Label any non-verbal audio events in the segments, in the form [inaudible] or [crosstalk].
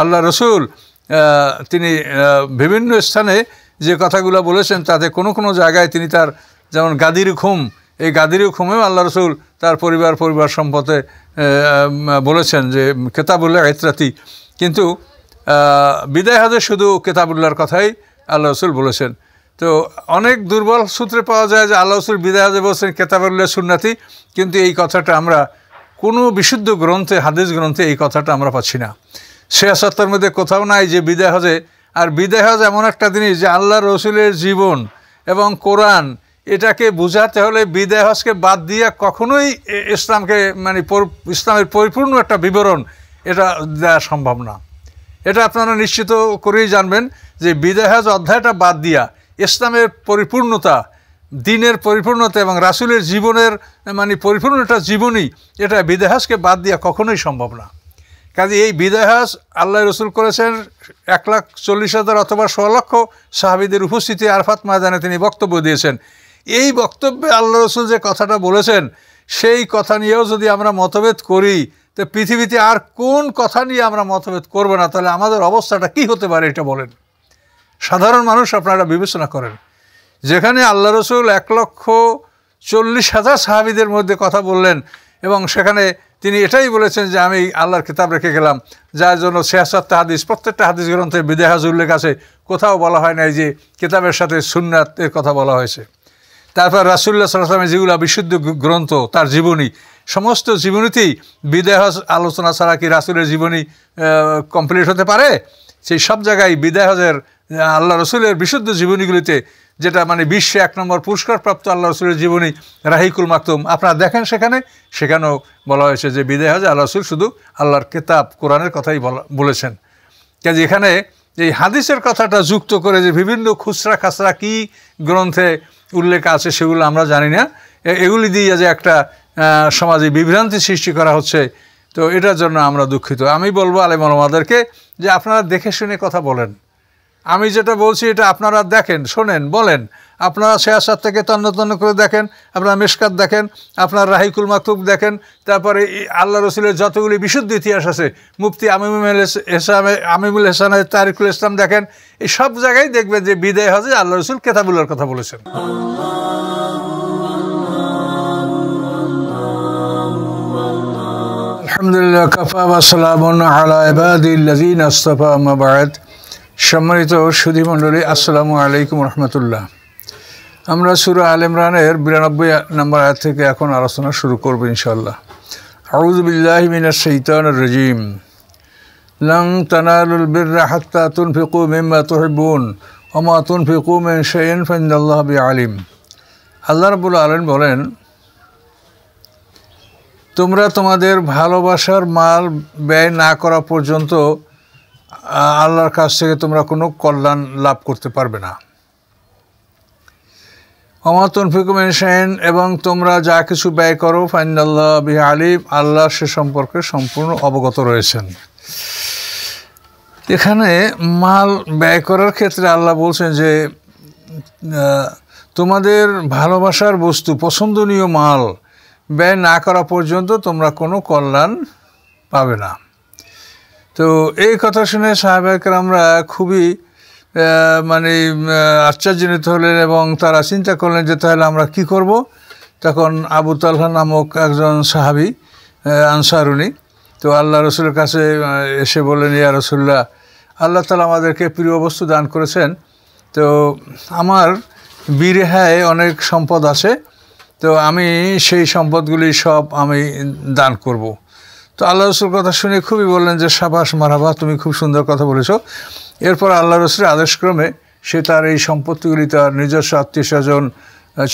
আল্লাহ রসুল তিনি বিভিন্ন স্থানে যে কথাগুলো বলেছেন তাতে কোনো কোনো জায়গায় তিনি তার যেমন গাদির খুম এই গাদির খুমেও আল্লাহ রসুল তার পরিবার পরিবার সম্পদে বলেছেন যে কেতাবুল্লাহ এতরাতি কিন্তু বিদায় হাজে শুধু কেতাবুল্লাহর কথাই আল্লাহ রসুল বলেছেন। তো অনেক দুর্বল সূত্রে পাওয়া যায় যে আল্লাহ রসুল বিদায় হাজে বলছেন কেতাবুল্লাহ সুন্নাতি, কিন্তু এই কথাটা আমরা কোনো বিশুদ্ধ গ্রন্থে, হাদিস গ্রন্থে এই কথাটা আমরা পাচ্ছি না। শেয়াসত্তার মধ্যে কোথাও নাই যে বিদায় হজে। আর বিদায় হজ এমন একটা জিনিস যে আল্লাহ রসুলের জীবন এবং কোরআন, এটাকে বোঝাতে হলে বিদায় হজকে বাদ দিয়ে কখনোই ইসলামকে মানে ইসলামের পরিপূর্ণ একটা বিবরণ এটা দেওয়া সম্ভব না। এটা আপনারা নিশ্চিত করেই জানবেন যে বিদায় হজ অধ্যায়টা বাদ দিয়া ইসলামের পরিপূর্ণতা, দিনের পরিপূর্ণতা এবং রাসুলের জীবনের মানে পরিপূর্ণ একটা জীবনী এটা বিদেহাসকে বাদ দিয়া কখনোই সম্ভব না। কাজে এই বিদেহাস আল্লাহ রসুল করেছেন এক লাখ চল্লিশ হাজার অথবা ছ লক্ষ সাহাবিদের উপস্থিতি আরফাত ময়দানে তিনি বক্তব্য দিয়েছেন। এই বক্তব্যে আল্লাহ রসুল যে কথাটা বলেছেন, সেই কথা নিয়েও যদি আমরা মতভেদ করি, তো পৃথিবীতে আর কোন কথা নিয়ে আমরা মতভেদ করব না? তাহলে আমাদের অবস্থাটা কি হতে পারে এটা বলেন। সাধারণ মানুষ আপনারা বিবেচনা করেন। যেখানে আল্লাহ রসুল এক লক্ষ চল্লিশ হাজার সাহাবিদের মধ্যে কথা বললেন এবং সেখানে তিনি এটাই বলেছেন যে আমি আল্লাহর কিতাব রেখে গেলাম, যার জন্য শেয়াসাত্তা হাদিস, প্রত্যেকটা হাদিস গ্রন্থে বিদেহাজ উল্লেখ আছে। কোথাও বলা হয় নাই যে কিতাবের সাথে সুন্নাতের কথা বলা হয়েছে। তারপর রাসুল্লাহ সাল্লামের যেগুলো বিশুদ্ধ গ্রন্থ, তার জীবনী, সমস্ত জীবনীতেই বিদেহাজ আলোচনা ছাড়া কি রাসুলের জীবনী কমপ্লিট হতে পারে? সেই সব জায়গায় বিদেহাজের আল্লাহ রসুলের বিশুদ্ধ জীবনীগুলিতে যেটা মানে বিশ্বে এক নম্বর পুরস্কারপ্রাপ্ত আল্লাহ রসুলের জীবনী রাহিকুল মাকতুম। আপনারা দেখেন সেখানে, সেখানেও বলা হয়েছে যে বিদায় হাজে আল্লাহ রসুল শুধু আল্লাহর কেতাব, কোরআনের কথাই বলা বলেছেন। কাজে এখানে এই হাদিসের কথাটা যুক্ত করে যে বিভিন্ন খুচরা খাসরা কী গ্রন্থে উল্লেখ আছে সেগুলো আমরা জানি না। এগুলি দিয়ে যে একটা সমাজে বিভ্রান্তি সৃষ্টি করা হচ্ছে, তো এটার জন্য আমরা দুঃখিত। আমি বলব আলেমনমাদেরকে যে আপনারা দেখে শুনে কথা বলেন। আমি যেটা বলছি, এটা আপনারা দেখেন, শোনেন, বলেন। আপনারা শেয়াসার থেকে তন্ন তন্ন করে দেখেন, আপনারা মেশকাত দেখেন, আপনার রাহিকুল মাকুব দেখেন, তারপরে আল্লাহ রসুলের যতগুলি বিশুদ্ধ ইতিহাস আছে, মুফতি আমিমুল ইসলামে আমিমুল ইসলামের তারিকুল ইসলাম দেখেন, এই সব জায়গায় দেখবেন যে বিদায় হজে আল্লাহ রসুল কেতাবুল্লার কথা বলেছেন। আলহামদুলিল্লাহ, কাফা সালাম আলা ইবাদিল্লাযিনা আসতাফা, আম্মা সম্মানিত সুধীমণ্ডলী আসসালামু আলাইকুম রহমতুল্লাহ। আমরা সুরা আল ইমরানের বিরানব্বই নম্বর আয়াত থেকে এখন আলোচনা শুরু করব ইনশাল্লাহ আউজবিল্লাহ মিনার সৈতান রজিম। লং তানালুল বিররা হাত্তা তুনফিকু মিম্মা তুহিবুন ওমা তুনফিকু মিন শাইইন ফাইনাল্লাহ বি আলিম আল্লাহ রাব্বুল আলামিন বলেন, তোমরা তোমাদের ভালোবাসার মাল ব্যয় না করা পর্যন্ত আল্লাহর কাছ থেকে তোমরা কোনো কল্যাণ লাভ করতে পারবে না। অমাতন ফিকুমেন এবং তোমরা যা কিছু ব্যয় করো, ফাইনাল্লাহ বিহ আলিম, আল্লাহ সে সম্পর্কে সম্পূর্ণ অবগত রয়েছেন। এখানে মাল ব্যয় করার ক্ষেত্রে আল্লাহ বলছেন যে তোমাদের ভালোবাসার বস্তু, পছন্দনীয় মাল ব্যয় না করা পর্যন্ত তোমরা কোনো কল্যাণ পাবে না। তো এই কথা শুনে আমরা খুবই মানে আশ্চর্যজনিত হলেন এবং তারা চিন্তা করলেন যে তাহলে আমরা কি করব তখন আবু তালহা নামক একজন সাহাবি আনসারুনি তো আল্লাহ রসুলের কাছে এসে বললেন, ইয়া রসুল্লাহ আল্লাহ তালা আমাদেরকে প্রিয় বস্তু দান করেছেন তো আমার বিরেহায় অনেক সম্পদ আছে, তো আমি সেই সম্পদগুলি সব আমি দান করব। তো আল্লাহ রসুল কথা শুনে খুবই বললেন যে, সাবাস, মারাবা, তুমি খুব সুন্দর কথা বলেছ। এরপর আল্লাহ রসুলের আদেশক্রমে সে তার এই সম্পত্তিগুলি, তার নিজস্ব আত্মীয় স্বজন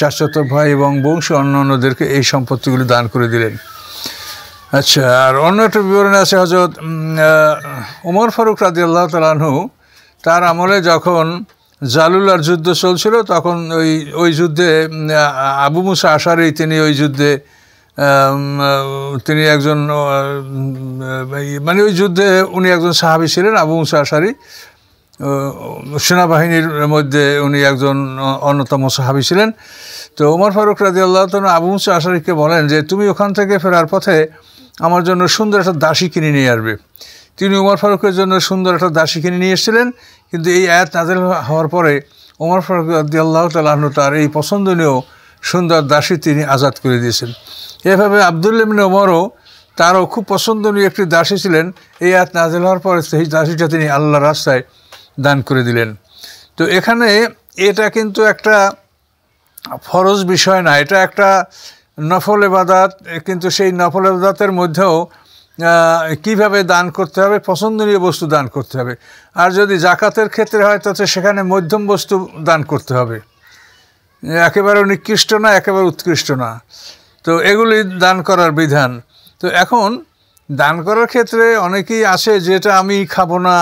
চাচাতো ভাই এবং বংশ অন্য অন্যদেরকে এই সম্পত্তিগুলি দান করে দিলেন। আচ্ছা আর অন্য একটা বিবরণে আছে হজরত উমর ফারুক রাজি আল্লাহ তালাহু তার আমলে যখন জালুলার যুদ্ধ চলছিল, তখন ওই ওই যুদ্ধে আবু মুসা আসারেই তিনি ওই যুদ্ধে তিনি একজন মানে ওই যুদ্ধে উনি একজন সাহাবি ছিলেন, আবু মুসা সেনাবাহিনীর মধ্যে উনি একজন অন্যতম সাহাবি ছিলেন। তো ওমর ফারুক রাজি আল্লাহ আবু মুসা বলেন যে, তুমি ওখান থেকে ফেরার পথে আমার জন্য সুন্দর একটা দাসী কিনে নিয়ে আসবে। তিনি উমর ফারুকের জন্য সুন্দর একটা দাসী কিনে নিয়ে এসেছিলেন, কিন্তু এই আয়াত নাজেল হওয়ার পরে ওমর ফারুক আদি আল্লাহ তালাহন তার এই পছন্দনীয় সুন্দর দাসী তিনি আজাদ করে দিয়েছেন। এভাবে আবদুল্লামিন ওমরও তারও খুব পছন্দনীয় একটি দাসী ছিলেন। এই আয়াত নাজেল হওয়ার পরে সেই দাসীটা তিনি আল্লাহ রাস্তায় দান করে দিলেন। তো এখানে এটা কিন্তু একটা ফরজ বিষয় না, এটা একটা নফল এবাদাত কিন্তু সেই নফল এবাদাতের মধ্যেও কীভাবে দান করতে হবে, পছন্দনীয় বস্তু দান করতে হবে। আর যদি জাকাতের ক্ষেত্রে হয়, তাতে সেখানে মধ্যম বস্তু দান করতে হবে। একেবারে নিকৃষ্ট না, একেবারে উৎকৃষ্ট না। তো এগুলি দান করার বিধান। তো এখন দান করার ক্ষেত্রে অনেকেই আছে যেটা আমি খাব না,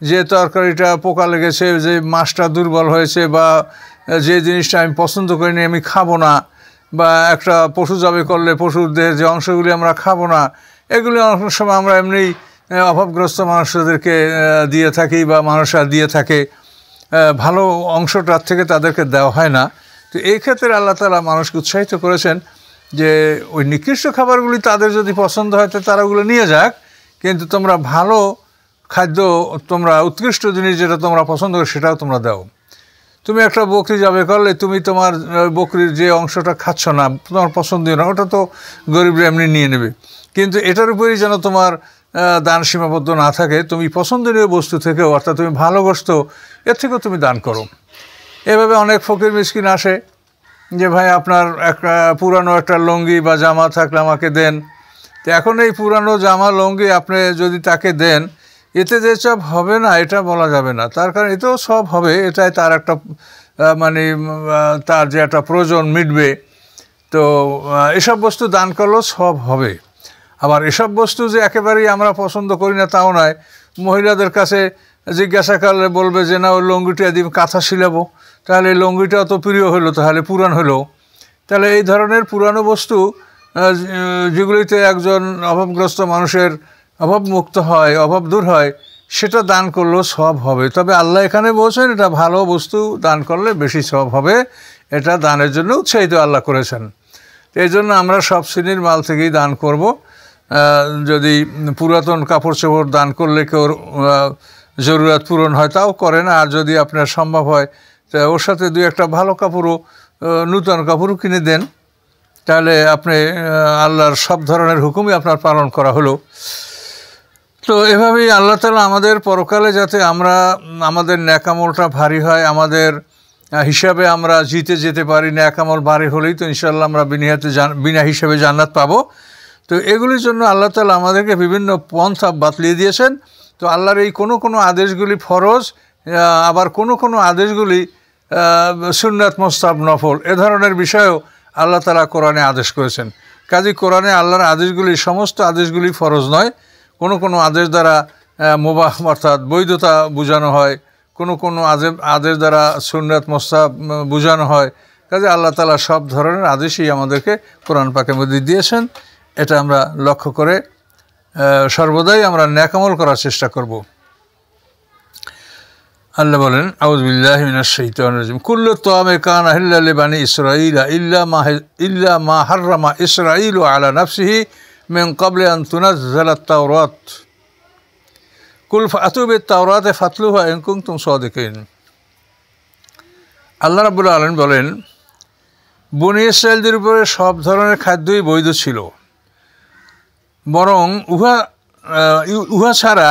যে তরকারিটা পোকা লেগেছে, যে মাছটা দুর্বল হয়েছে বা যে জিনিসটা আমি পছন্দ করিনি আমি খাব না বা একটা পশু যাবে করলে পশুদের যে অংশগুলি আমরা খাব না, এগুলি অনেক সময় আমরা এমনি অভাবগ্রস্ত মানুষদেরকে দিয়ে থাকি বা মানুষরা দিয়ে থাকে ভালো অংশটার থেকে তাদেরকে দেওয়া হয় না। তো এই ক্ষেত্রে আল্লাহ তালা মানুষকে উৎসাহিত করেছেন যে ওই নিকৃষ্ট খাবারগুলি তাদের যদি পছন্দ হয়, তো তারা ওগুলো নিয়ে যাক। কিন্তু তোমরা ভালো খাদ্য, তোমরা উৎকৃষ্ট জিনিস যেটা তোমরা পছন্দ করো, সেটাও তোমরা দাও। তুমি একটা বকরি যাবে করলে, তুমি তোমার বকরির যে অংশটা খাচ্ছ না, তোমার পছন্দীয় না, ওটা তো গরিবরা এমনি নিয়ে নেবে। কিন্তু এটার উপরেই যেন তোমার দান সীমাবদ্ধ না থাকে, তুমি পছন্দনীয় বস্তু থেকেও, অর্থাৎ তুমি ভালো গোস্ত এর থেকেও তুমি দান করো। এভাবে অনেক ফকির মিসকিন আসে। যে, ভাই, আপনার একটা পুরানো একটা লঙ্গি বা জামা থাকলে আমাকে দেন। তো এখন এই পুরানো জামা, লঙ্গি আপনি যদি তাকে দেন, এতে যে সব হবে না, এটা বলা যাবে না। তার কারণ এতেও সব হবে, এটাই তার একটা মানে তার যে একটা প্রয়োজন মিটবে। তো এসব বস্তু দান করলেও সব হবে। আবার এসব বস্তু যে একেবারেই আমরা পছন্দ করি না, তাও নয়। মহিলাদের কাছে জিজ্ঞাসা করলে বলবে যে, না, ওই লঙ্গিটা দিয়ে কাঁথা শিলাবো তাহলে লঙ্গিটা অত প্রিয় হলো, তাহলে পুরান হলো। তাহলে এই ধরনের পুরানো বস্তু যেগুলিতে একজন অভাবগ্রস্ত মানুষের অভাব মুক্ত হয় অভাব দূর হয়, সেটা দান করলেও সব হবে। তবে আল্লাহ এখানে বলছেন, এটা ভালো বস্তু দান করলে বেশি সব হবে। এটা দানের জন্য উৎসাহিত আল্লাহ করেছেন। এই জন্য আমরা সব শ্রেণির মাল থেকেই দান করব। যদি পুরাতন কাপড় চোপড় দান করলে কেউ জরুরত পূরণ হয়, তাও করেন। আর যদি আপনার সম্ভব হয় তা ওর সাথে দুই একটা ভালো কাপড়ও নূতন কাপড়ও কিনে দেন। তাহলে আপনি আল্লাহর সব ধরনের হুকুমই আপনার পালন করা হলো। তো এভাবেই আল্লাহ তালা আমাদের পরকালে যাতে আমরা আমাদের ন্যাকামলটা ভারী হয়, আমাদের হিসাবে আমরা জিতে যেতে পারি, ন্যাকামল ভারী হলেই তো ইনশাল্লাহ আমরা বিনিহাতে বিনা হিসাবে জান্নাত পাবো। তো এগুলির জন্য আল্লাহ তালা আমাদেরকে বিভিন্ন পন্থা বাতলিয়ে দিয়েছেন। তো আল্লাহর এই কোনো কোনো আদেশগুলি ফরজ আবার কোনো কোনো আদেশগুলি সুন্নাত মোস্তাব নফল, এ ধরনের বিষয়েও আল্লাহ তালা কোরআনে আদেশ করেছেন। কাজে কোরআনে আল্লাহর আদেশগুলি, সমস্ত আদেশগুলি ফরজ নয়। কোনো কোনো আদেশ দ্বারা মোবাহ অর্থাৎ বৈধতা বোঝানো হয়। কোনো কোনো আদেশ আদেশ দ্বারা সুন্নাত মোস্তাব বোঝানো হয়। কাজে আল্লাহ তালা সব ধরনের আদেশই আমাদেরকে কোরআন পাকের মধ্যে দিয়েছেন। এটা আমরা লক্ষ্য করে সর্বদাই আমরা ন্যাকামল করার চেষ্টা করব। আল্লাহ বলেন আউজবিল্লাহিম কুল্লু তোয়ামে কান আহিল্লা বানি ইসরাইলা ইল্লা ইল্লা মা হার্রামা ইসরাইল আলা নফসিহি মেন কবলে আন্তুনাজ তাওরাত। কুল ফাতুবে তাওরাতে ফাতলুহা এনকুং তুম সদিকিন। আল্লাহ রাবুল আলম বলেন, বনি ইসরায়েলদের উপরে সব ধরনের খাদ্যই বৈধ ছিল। বরং উহা উহা ছাড়া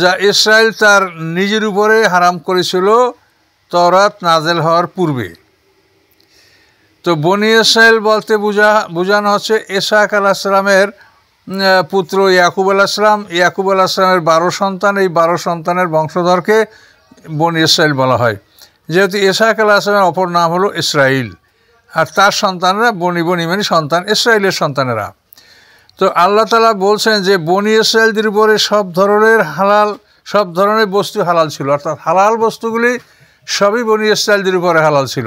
যা ইসরায়েল তার নিজের উপরে হারাম করেছিল তরাত নাজেল হওয়ার পূর্বে। তো বনি ইসরায়েল বলতে বোঝা, বোঝানো হচ্ছে এসাক আলাহিসামের পুত্র ইয়াকুব আলাহিসাম ইয়াকুব আলাহিসামের বারো সন্তান, এই বারো সন্তানের বংশধরকে বনি ইসরায়েল বলা হয়। যেহেতু এসাক আলাহিসামের অপর নাম হলো ইসরায়েল আর তার সন্তানরা বনি বনি মানে সন্তান ইসরায়েলের সন্তানেরা। তো আল্লাহ তালা বলছেন যে বনি ইসরায়েলদের উপরে সব ধরনের হালাল, সব ধরনের বস্তু হালাল ছিল। অর্থাৎ হালাল বস্তুগুলি সবই বনি ইসরায়েলদের উপরে হালাল ছিল।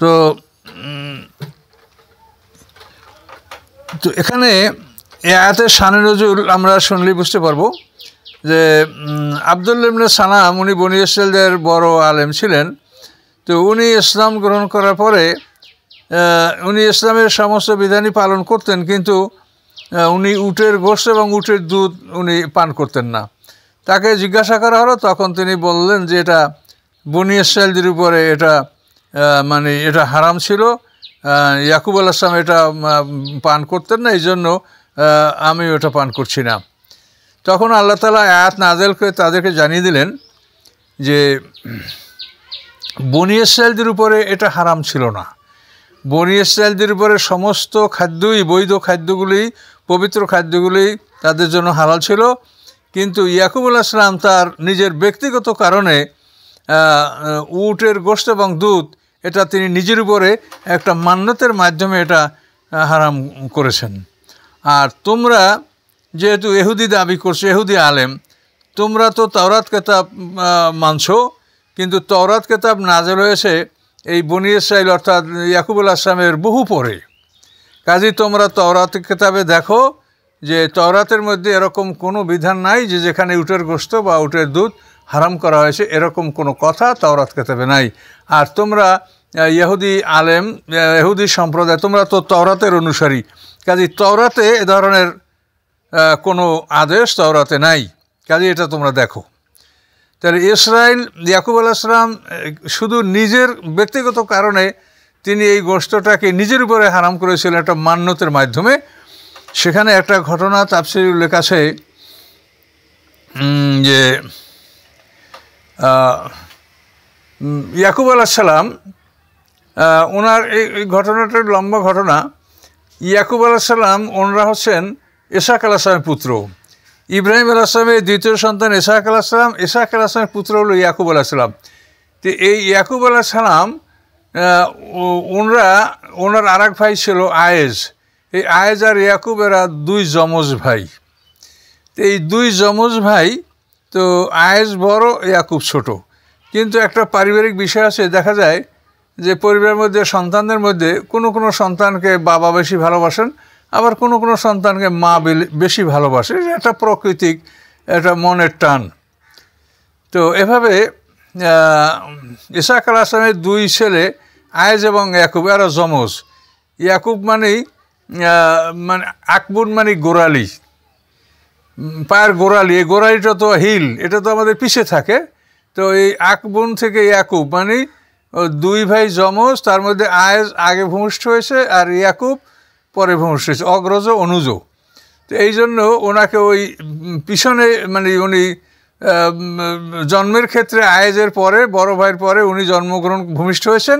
তো তো এখানে আয়াতের সানে নজরুল আমরা শুনলেই বুঝতে পারব যে আবদুল্লামনে সানাম, উনি বনি ইসরায়েলদের বড় আলেম ছিলেন। তো উনি ইসলাম গ্রহণ করার পরে উনি ইসলামের সমস্ত বিধানই পালন করতেন, কিন্তু উনি উটের গোস্ত এবং উটের দুধ উনি পান করতেন না। তাকে জিজ্ঞাসা করা হলো, তখন তিনি বললেন যে এটা বনি ইসরায়েলদের উপরে এটা মানে এটা হারাম ছিল। ইয়াকুব আলাহাম এটা পান করতেন না, এই জন্য আমি ওটা পান করছি না। তখন আল্লাহ তালা আয়াত নাজেল করে তাদেরকে জানিয়ে দিলেন যে বনি ইসরায়েলদের উপরে এটা হারাম ছিল না। বনি ইসরায়েলদের উপরে সমস্ত খাদ্যই, বৈধ খাদ্যগুলি, পবিত্র খাদ্যগুলি তাদের জন্য হালাল ছিল। কিন্তু ইয়াকুবুল আসলাম তার নিজের ব্যক্তিগত কারণে উটের গোষ্ঠ এবং দুধ, এটা তিনি নিজের উপরে একটা মান্যতের মাধ্যমে এটা হারাম করেছেন। আর তোমরা যেহেতু এহুদি দাবি করছ এহুদি আলেম, তোমরা তো তওরাত কেতাব মানছো, কিন্তু তওরাত কেতাব নাজল হয়েছে এই ইসরাইল অর্থাৎ ইয়াকুবুল আসলামের বহু পরে। কাজী তোমরা তওরাত কেতাবে দেখো যে তওরাতের মধ্যে এরকম কোনো বিধান নাই যে যেখানে উটের গোস্ত বা উটের দুধ হারাম করা হয়েছে, এরকম কোনো কথা তওরাত কেতাবে নাই। আর তোমরা ইহুদি আলেম ইহুদি সম্প্রদায়, তোমরা তো তওরাতের অনুসারী। কাজী তওরাতে এ ধরনের কোনো আদেশ তওরাতে নাই। কাজে এটা তোমরা দেখো। তাহলে ইসরায়েল ইয়াকুব আলাহিসাম শুধু নিজের ব্যক্তিগত কারণে তিনি এই গোষ্ঠটাকে নিজের উপরে হারাম করেছিলেন একটা মান্যতের মাধ্যমে। সেখানে একটা ঘটনা তাপসির উল্লেখ আছে যে ইয়াকুব আলাহিসাল্লাম ওনার এই ঘটনাটার লম্বা ঘটনা। ইয়াকুব আলাহিসাল্লাম ওনারা হচ্ছেন এসাক আলাহিসামের পুত্র। ইব্রাহিম আলাহিসামের দ্বিতীয় সন্তান এসাক আলাহিসাম এসাক আলাহিসামের পুত্র হলো ইয়াকুব আলাহিসাল্লাম তো এই ইয়াকুব আলাহিসাল্লাম ওনরা, ওনার আর ভাই ছিল আয়েজ। এই আয়েজ আর ইয়াকুব এরা দুই যমজ ভাই। তো এই দুই যমজ ভাই, তো আয়েজ বড়, ইয়াকুব ছোট। কিন্তু একটা পারিবারিক বিষয় আছে, দেখা যায় যে পরিবারের মধ্যে, সন্তানদের মধ্যে কোনো কোনো সন্তানকে বাবা বেশি ভালোবাসেন আবার কোনো কোনো সন্তানকে মা বেশি ভালোবাসে এটা প্রকৃতিক এটা মনের টান। তো এভাবে ইসাক আল আসলামের দুই ছেলে, আয়েজ এবং ইয়াকুব, এরা জমজ ইয়াকুব মানেই মানে আকবুর মানে গোড়ালি। পায়ের গোড়ালি। এই গোড়ালিটা তো হিল, এটা তো আমাদের পিছে থাকে। তো এই আকবুন থেকে ইয়াকুব মানে দুই ভাই যমজ, তার মধ্যে আয়েজ আগে ভূমিষ্ঠ হয়েছে আর ইয়াকুব পরে ভূমিষ্ঠ হয়েছে অগ্রজ অনুজ। তো এই জন্য ওনাকে ওই পিছনে মানে উনি জন্মের ক্ষেত্রে আয়েজের পরে, বড় ভাইয়ের পরে উনি জন্মগ্রহণ ভূমিষ্ঠ হয়েছেন,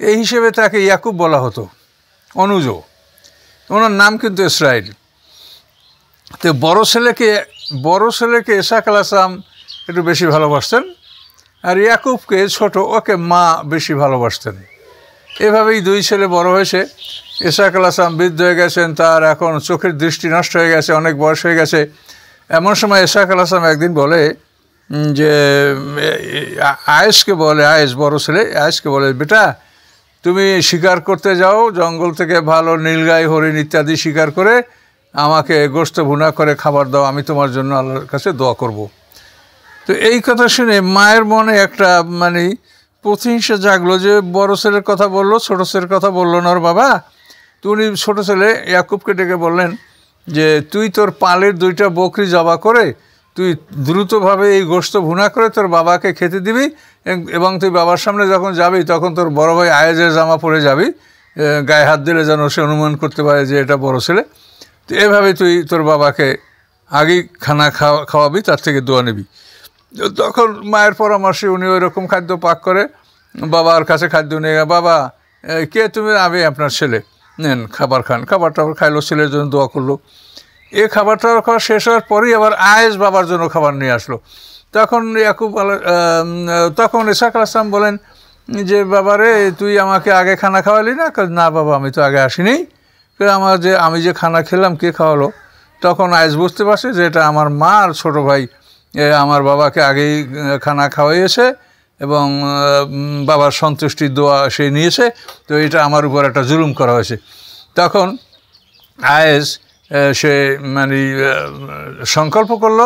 এই হিসেবে তাকে ইয়াকুব বলা হতো, অনুজ। ওনার নাম কিন্তু ইসরায়েল তো বড় ছেলেকে বড় ছেলেকে এসাক আল আসাম একটু বেশি ভালোবাসতেন, আর ইয়াকুবকে ছোট ওকে মা বেশি ভালোবাসতেন। এভাবেই দুই ছেলে বড় হয়েছে। এসাক আল আসাম বৃদ্ধ হয়ে গেছেন, তার এখন চোখের দৃষ্টি নষ্ট হয়ে গেছে, অনেক বয়স হয়ে গেছে এমন সময় এসাক আল আসাম একদিন বলে যে আয়েসকে বলে আয়েস বড় ছেলে আয়েসকে বলে, বেটা, তুমি শিকার করতে যাও, জঙ্গল থেকে ভালো নীলগাই হরিণ ইত্যাদি শিকার করে আমাকে গোস্ত ভুনা করে খাবার দাও, আমি তোমার জন্য আল্লাহর কাছে দোয়া করব। তো এই কথা শুনে মায়ের মনে একটা মানে প্রতিহিংসা জাগলো যে বড় ছেলের কথা বলল, ছোটো ছেলের কথা বলল না ওর বাবা তো উনি ছোটো ছেলে, ইয়াকুবকে ডেকে বললেন যে, তুই তোর পালের দুইটা বকরি জবা করে, তুই দ্রুতভাবে এই গোস্ত ভুনা করে তোর বাবাকে খেতে দিবি এবং তুই বাবার সামনে যখন যাবি, তখন তোর বড় ভাই আয়েজের জামা পরে যাবি। গায়ে হাত দিলে যেন সে অনুমান করতে পারে যে, এটা বড় ছেলে। তো এভাবে তুই তোর বাবাকে আগেই খানা খাওয়া, খাওয়াবি, তার থেকে দোয়া নিবি। তখন মায়ের পরামর্শে উনি ওই রকম খাদ্য পাক করে, বাবার কাছে খাদ্য নিয়ে, বাবা কে তুমি? আমি আপনার ছেলে। নেন, খাবার খান। খাবার টাবার খাইলো, ছেলের জন্য দোয়া করল। এই খাবারটা খাওয়া শেষ হওয়ার পরেই আবার আয়েস বাবার জন্য খাবার নিয়ে আসলো। তখন ইয়াকুব তখন ইসাক আসলাম বলেন, যে বাবারে, তুই আমাকে আগে খানা খাওয়ালি না? না বাবা, আমি তো আগে আসিনি। আমার যে, আমি যে খানা খেলাম, কে খাওয়ালো? তখন আয়েস বুঝতে পারছে যে এটা আমার মা আর ছোটো ভাই। আমার বাবাকে আগেই খানা খাওয়াইয়েছে। এবং বাবার সন্তুষ্টির দোয়া সে নিয়েছে, তো এটা আমার উপর একটা জুলুম করা হয়েছে। তখন আয়েস সে মানে সংকল্প করল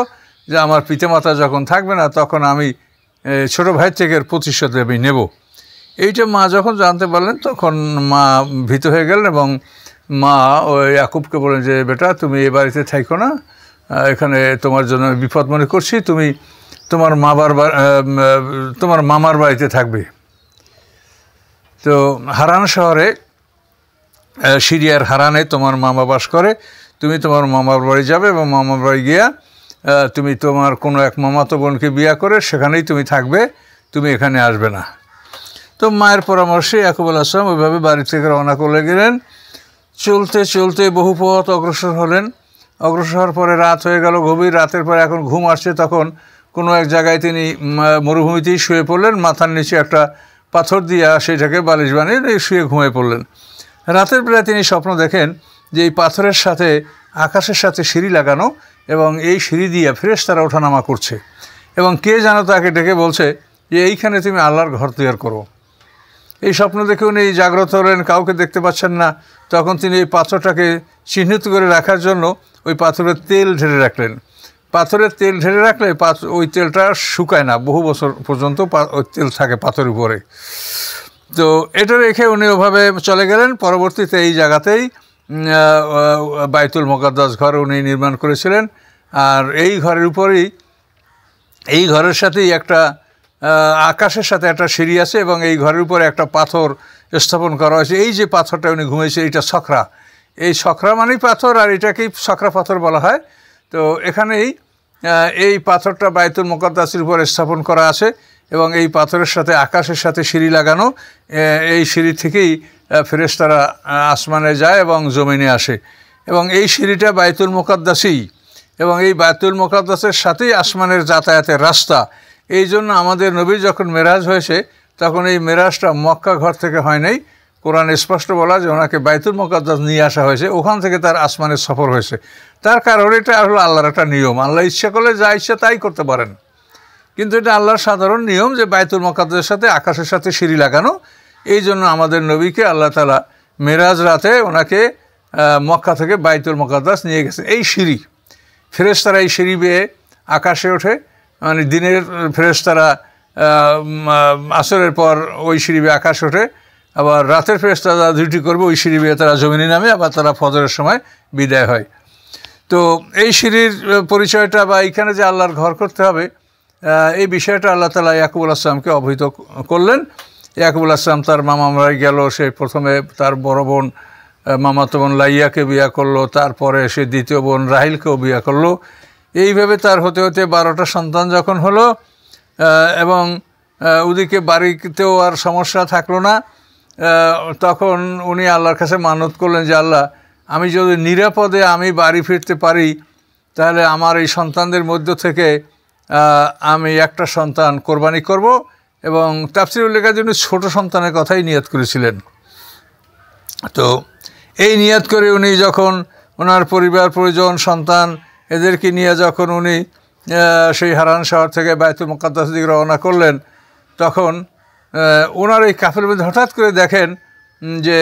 যে আমার পিতামাতা যখন থাকবে না, তখন আমি ছোটো ভাই থেকে প্রতিশোধ আমি নেব। এইটা মা যখন জানতে পারলেন, তখন মা ভীত হয়ে গেলেন এবং মা ওই ইয়াকুবকে বলেন যে, বেটা, তুমি এ বাড়িতে থাইকো না। এখানে তোমার জন্য বিপদ মনে করছি। তুমি তোমার আহ, তোমার মামার বাড়িতে থাকবে। তো হারান শহরে সিরিয়ার হারানে তোমার মামা বাস করে। তুমি তোমার মামার বাড়ি যাবে এবং মামার বাড়ি গিয়া তুমি তোমার কোনো এক মামাতো বোনকে বিয়া করে সেখানেই তুমি থাকবে তুমি এখানে আসবে না। তো মায়ের পরামর্শে ইয়াকুবুল আসলাম ওইভাবে বাড়ি থেকে রওনা করে গেলেন। চলতে চলতে বহু পথ অগ্রসর হলেন। অগ্রসর হওয়ার পরে রাত হয়ে গেল গভীর রাতের পরে এখন ঘুম আসছে তখন কোনো এক জায়গায় তিনি মরুভূমিতেই শুয়ে পড়লেন, মাথার নিচে একটা পাথর দিয়া সেটাকে বালিশ বানিয়ে শুয়ে ঘুমিয়ে পড়লেন। রাতের বেলায় তিনি স্বপ্ন দেখেন যে এই পাথরের সাথে, আকাশের সাথে সিঁড়ি লাগানো এবং এই সিঁড়ি দিয়ে ফ্রেশ তারা ওঠানামা করছে। এবং কে যেন তাকে ডেকে বলছে যে, এইখানে তুমি আল্লাহর ঘর তৈরি করো। এই স্বপ্ন দেখে উনি জাগ্রত হলেন, কাউকে দেখতে পাচ্ছেন না। তখন তিনি এই পাথরটাকে চিহ্নিত করে রাখার জন্য ওই পাথরের তেল ঢেলে রাখলেন। পাথরের তেল ঢেলে রাখলে ওই তেলটা শুকায় না। বহু বছর পর্যন্ত ওই তেল থাকে পাথরের উপরে। তো এটা রেখে উনি ওভাবে চলে গেলেন। পরবর্তীতে এই জায়গাতেই বাইতুল মোকাদ্দাস ঘর উনি নির্মাণ করেছিলেন। আর এই ঘরের উপরেই, এই ঘরের সাথেই একটা আকাশের সাথে একটা সিঁড়ি আছে এবং এই ঘরের উপরে একটা পাথর স্থাপন করা হয়েছে। এই যে পাথরটা উনি ঘুমিয়েছে এইটা সখরা এই সখরা মানেই পাথর, আর এটাকেই সখরা পাথর বলা হয়। তো এখানেই এই পাথরটা বায়তুল মোকাদ্দাসের উপরে স্থাপন করা আছে এবং এই পাথরের সাথে আকাশের সাথে সিঁড়ি লাগানো এই সিঁড়ি থেকেই ফেরেশতারা আসমানে যায় এবং জমিনে আসে। এবং এই সিঁড়িটা বায়তুল মোকাদ্দাসেই। এবং এই বায়তুল মোকাদ্দাসের সাথেই আসমানের যাতায়াতের রাস্তা। এই জন্য আমাদের নবী যখন মেরাজ হয়েছে, তখন এই মেরাজটা মক্কা ঘর থেকে হয় নাই। কোরআন স্পষ্ট বলা যে ওনাকে বাইতুল মোকাদ্দাস নিয়ে আসা হয়েছে ওখান থেকে তার আসমানের সফর হয়েছে। তার কারণ এটা আর হলো আল্লাহর একটা নিয়ম। আল্লাহ ইচ্ছা করলে যা ইচ্ছা তাই করতে পারেন। কিন্তু এটা আল্লাহর সাধারণ নিয়ম যে বাইতুল মোকাদ্দাসের সাথে আকাশের সাথে সিঁড়ি লাগানো। এই জন্য আমাদের নবীকে আল্লাহ তালা মেরাজ রাতে ওনাকে মক্কা থেকে বাইতুল মোকাদ্দাস নিয়ে গেছে। এই সিঁড়ি ফেরেশতারা এই সিঁড়ি বেয়ে আকাশে ওঠে। মানে দিনের উম, আসরের পর ওই সিঁড়ি বেয়ে আকাশ ওঠে। আবার রাতের ফেরেশতারা ডিউটি করবে, ওই সিঁড়ি বেয়ে তারা জমিনে নামে, আবার তারা ফজরের সময় বিদায় হয়। তো এই সিঁড়ির পরিচয়টা বা এইখানে যে আল্লাহর ঘর করতে হবে এই বিষয়টা আল্লাহ তালা ইয়াকুবুল আসলামকে অবহিত করলেন। ইয়াকুবুল আসলাম তার মামা মারা গেল, সে প্রথমে তার বড় বোন মামাতো বোন লাইয়াকে বিয়া করল, তারপরে সে দ্বিতীয় বোন রাহিলকেও বিয়া করল। এইভাবে তার হতে হতে বারোটা সন্তান যখন হলো এবং ওদিকে বাড়িতেও আর সমস্যা থাকল না। তখন উনি আল্লাহর কাছে মানত করলেন যে, আল্লাহ, আমি যদি নিরাপদে আমি বাড়ি ফিরতে পারি, তাহলে আমার এই সন্তানদের মধ্য থেকে আমি একটা সন্তান কোরবানি করব এবং তাফসির উল্লেখার জন্য ছোট সন্তানের কথাই নিয়ত করেছিলেন। তো এই নিয়াত করে উনি যখন ওনার পরিবার, পরিজন, সন্তান এদেরকে নিয়ে যখন উনি সেই হারান শহর থেকে বায়তুল মুকাদ্দাস দিকে রওনা করলেন, তখন ওনার এই কাফের মধ্যে হঠাৎ করে দেখেন যে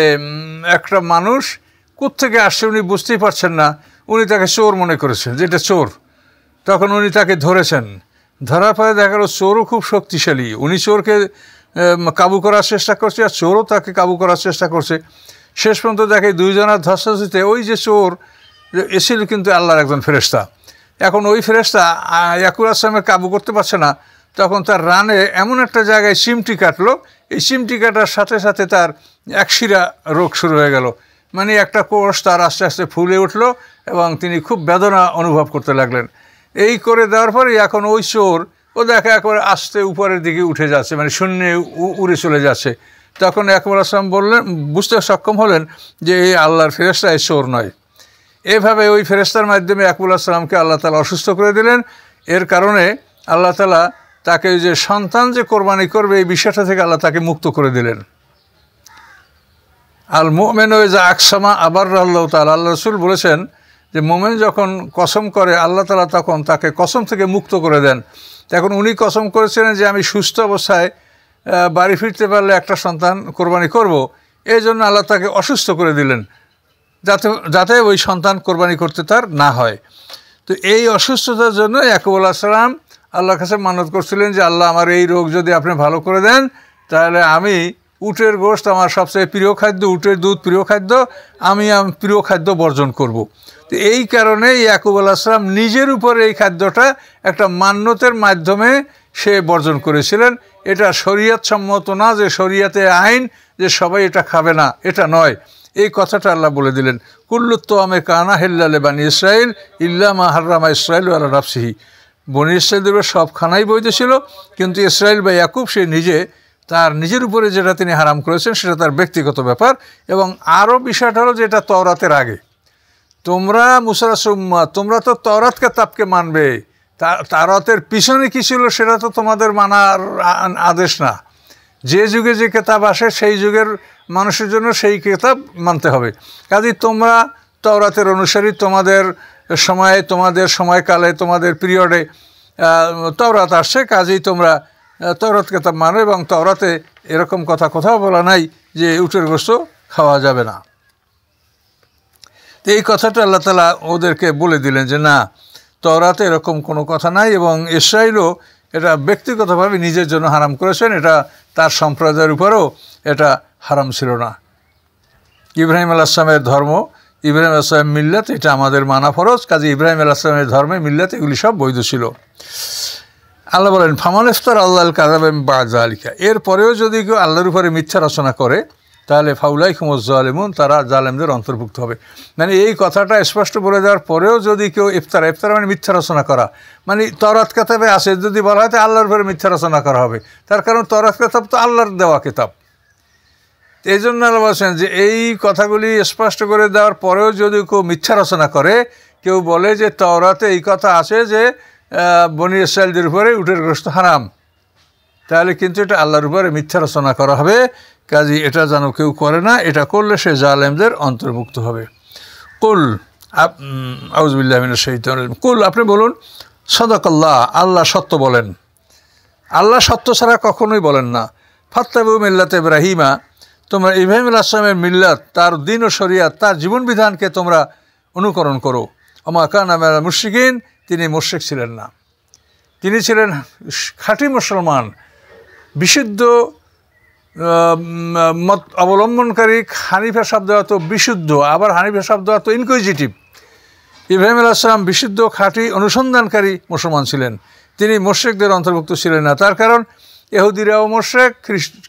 একটা মানুষ কোত্থেকে আসছে উনি বুঝতেই পারছেন না। উনি তাকে চোর মনে করেছেন, যে এটা চোর। তখন উনি তাকে ধরেছেন। ধরার পরে দেখা গেল চোরও খুব শক্তিশালী। উনি চোরকে কাবু করার চেষ্টা করছে আর চোরও তাকে কাবু করার চেষ্টা করছে। শেষ পর্যন্ত দেখে দুইজনের ধস্তাধস্তিতে ওই যে চোর এসেছিল কিন্তু আল্লাহর একজন ফেরেস্তা এখন ওই ফেরেস্তা ইয়াকুর আসলামের কাবু করতে পারছে না। তখন তার রানে এমন একটা জায়গায় সিমটি কাটলো। এই সিমটি কাটার সাথে সাথে তার একশিরা রোগ শুরু হয়ে গেল। মানে একটা কোষ তার আস্তে আস্তে ফুলে উঠল এবং তিনি খুব বেদনা অনুভব করতে লাগলেন। এই করে দেওয়ার পরে এখন ওই চোর, ও দেখা একবারে আস্তে উপরের দিকে উঠে যাচ্ছে মানে শূন্যে উড়ে চলে যাচ্ছে। তখন একবার আসলাম বললেন, বুঝতে সক্ষম হলেন যে এই আল্লাহর ফেরেস্তা এই চোর নয়। এভাবে ওই ফেরেস্তার মাধ্যমে একবুল আসলামকে আল্লাহ তালা অসুস্থ করে দিলেন। এর কারণে আল্লাহ তালা তাকে যে সন্তান যে কোরবানি করবে, এই বিষয়টা থেকে আল্লাহ তাকে মুক্ত করে দিলেন। আল মোমেন ওই যে আকসামা আবার আল্লাহ তালা আল্লাহ রসুল বলেছেন যে, মোমেন যখন কসম করে, আল্লাহ তালা তখন তাকে কসম থেকে মুক্ত করে দেন। তখন উনি কসম করেছিলেন যে, আমি সুস্থ অবস্থায় বাড়ি ফিরতে পারলে একটা সন্তান কোরবানি করব। এই জন্য আল্লাহ তাকে অসুস্থ করে দিলেন, যাতে যাতে ওই সন্তান কোরবানি করতে তার না হয়। তো এই অসুস্থতার জন্য ইয়াকুবুল আসসালাম আল্লাহর কাছে মানত করছিলেন যে, আল্লাহ, আমার এই রোগ যদি আপনি ভালো করে দেন, তাহলে আমি উটের গোস্ত আমার সবচেয়ে প্রিয় খাদ্য, উটের দুধ প্রিয় খাদ্য, আমি প্রিয় খাদ্য বর্জন করব। তো এই কারণে ইয়াকুব আলাহিসাম নিজের উপরে এই খাদ্যটা একটা মান্যতের মাধ্যমে সে বর্জন করেছিলেন। এটা শরিয়াত সম্মত না যে শরিয়াতে আইন যে সবাই এটা খাবে না, এটা নয়। এই কথাটা আল্লাহ বলে দিলেন কুল্লুত্ত আমে কানা হেল্লালে বানি ইসরায়েল ইল্লামা হার্রামা ইসরায়েল আল্লাহ রাফসিহি বনি ইসরায়েলদের সব খানাই বৈধ ছিল, কিন্তু ইসরায়েল বা ইয়াকুব সে নিজে তার নিজের উপরে যেটা তিনি হারাম করেছেন সেটা তার ব্যক্তিগত ব্যাপার এবং আরও বিষয়টা হলো যে এটা তওরাতের আগে। তোমরা মুসারাসুম্মা তোমরা তো তরাত কেতাবকে মানবে তারাতের পিছনে কী ছিল সেটা তো তোমাদের মানার আদেশ না। যে যুগে যে কেতাব আসে সেই যুগের মানুষের জন্য সেই কেতাব মানতে হবে। কাজেই তোমরা তওরাতের অনুসারী, তোমাদের সময়ে তোমাদের সময়কালে তোমাদের পিরিয়ডে তওরাত আসছে কাজেই তোমরা আহ, তওরাত কেতাব মানো এবং তওরাতে এরকম কথা কোথাও বলা নাই যে উটের গোস্ত খাওয়া যাবে না। তো এই কথাটা আল্লাহ তালা ওদেরকে বলে দিলেন যে না তরাতে এরকম কোনো কথা নাই এবং ইসরায়েলও এটা ব্যক্তিগতভাবে নিজের জন্য হারাম করেছেন। এটা তার সম্প্রদায়ের উপরেও এটা হারাম ছিল না। ইব্রাহিম আলাহামের ধর্ম ইব্রাহিম আলাহামের মিল্লাত, এটা আমাদের মানা ফরজ, কাজে ইব্রাহিম আলাহামের ধর্মে মিল্লাত, এগুলি সব বৈধ ছিল। আল্লাহ বলেন ফামান ইফতার আল্লাহ কাজাবেম বাজা আলিকা এরপরেও যদি কেউ আল্লাহর উপরে মিথ্যা রচনা করে, তাহলে ফাউলাই খুমজ জালেমুন তারা জালেমদের অন্তর্ভুক্ত হবে। মানে এই কথাটা স্পষ্ট বলে দেওয়ার পরেও যদি কেউ ইফতার ইফতার মানে মিথ্যা রচনা করা। মানে তরাত কেতাবে আসে যদি বলা হয় তো আল্লাহর উপরে মিথ্যা রচনা করা হবে। তার কারণ তরাত কেতাব তো আল্লাহর দেওয়া কেতাব। এই জন্য বলছেন যে এই কথাগুলি স্পষ্ট করে দেওয়ার পরেও যদি কেউ মিথ্যা রচনা করে, কেউ বলে যে তওরাতে এই কথা আছে যে বনি ইসরায়েলদের উপরে উটের গ্রস্ত হারাম। তাহলে কিন্তু এটা আল্লাহর উপরে মিথ্যা রচনা করা হবে। কাজে এটা যেন কেউ করে না, এটা করলে সে জালেমদের অন্তর্ভুক্ত হবে। কুল আউজবিল্লাহ কুল, আপনি বলুন, সদকাল্লাহ, আল্লাহ সত্য বলেন। আল্লাহ সত্য ছাড়া কখনোই বলেন না। ফাত্তাবু মিল্লাত ইব্রাহিমা তোমরা ইব্রাহিম আসলামের মিল্লাত, তার দিন ও শরিয়াত, তার জীবন বিধানকে তোমরা অনুকরণ করো। আমা কান আমার মুশ্রিকিন, তিনি মুশ্রিক ছিলেন না। তিনি ছিলেন খাঁটি মুসলমান, বিশুদ্ধ মত অবলম্বনকারী, হানিফা শব্দ এত বিশুদ্ধ, আবার হানিফা শব্দ এত ইনকুইজিটিভ ইব্রাহিম আসলাম বিশুদ্ধ, খাঁটি, অনুসন্ধানকারী মুসলমান ছিলেন। তিনি মোশেকদের অন্তর্ভুক্ত ছিলেন না, তার কারণ এহুদিরাও মোশেক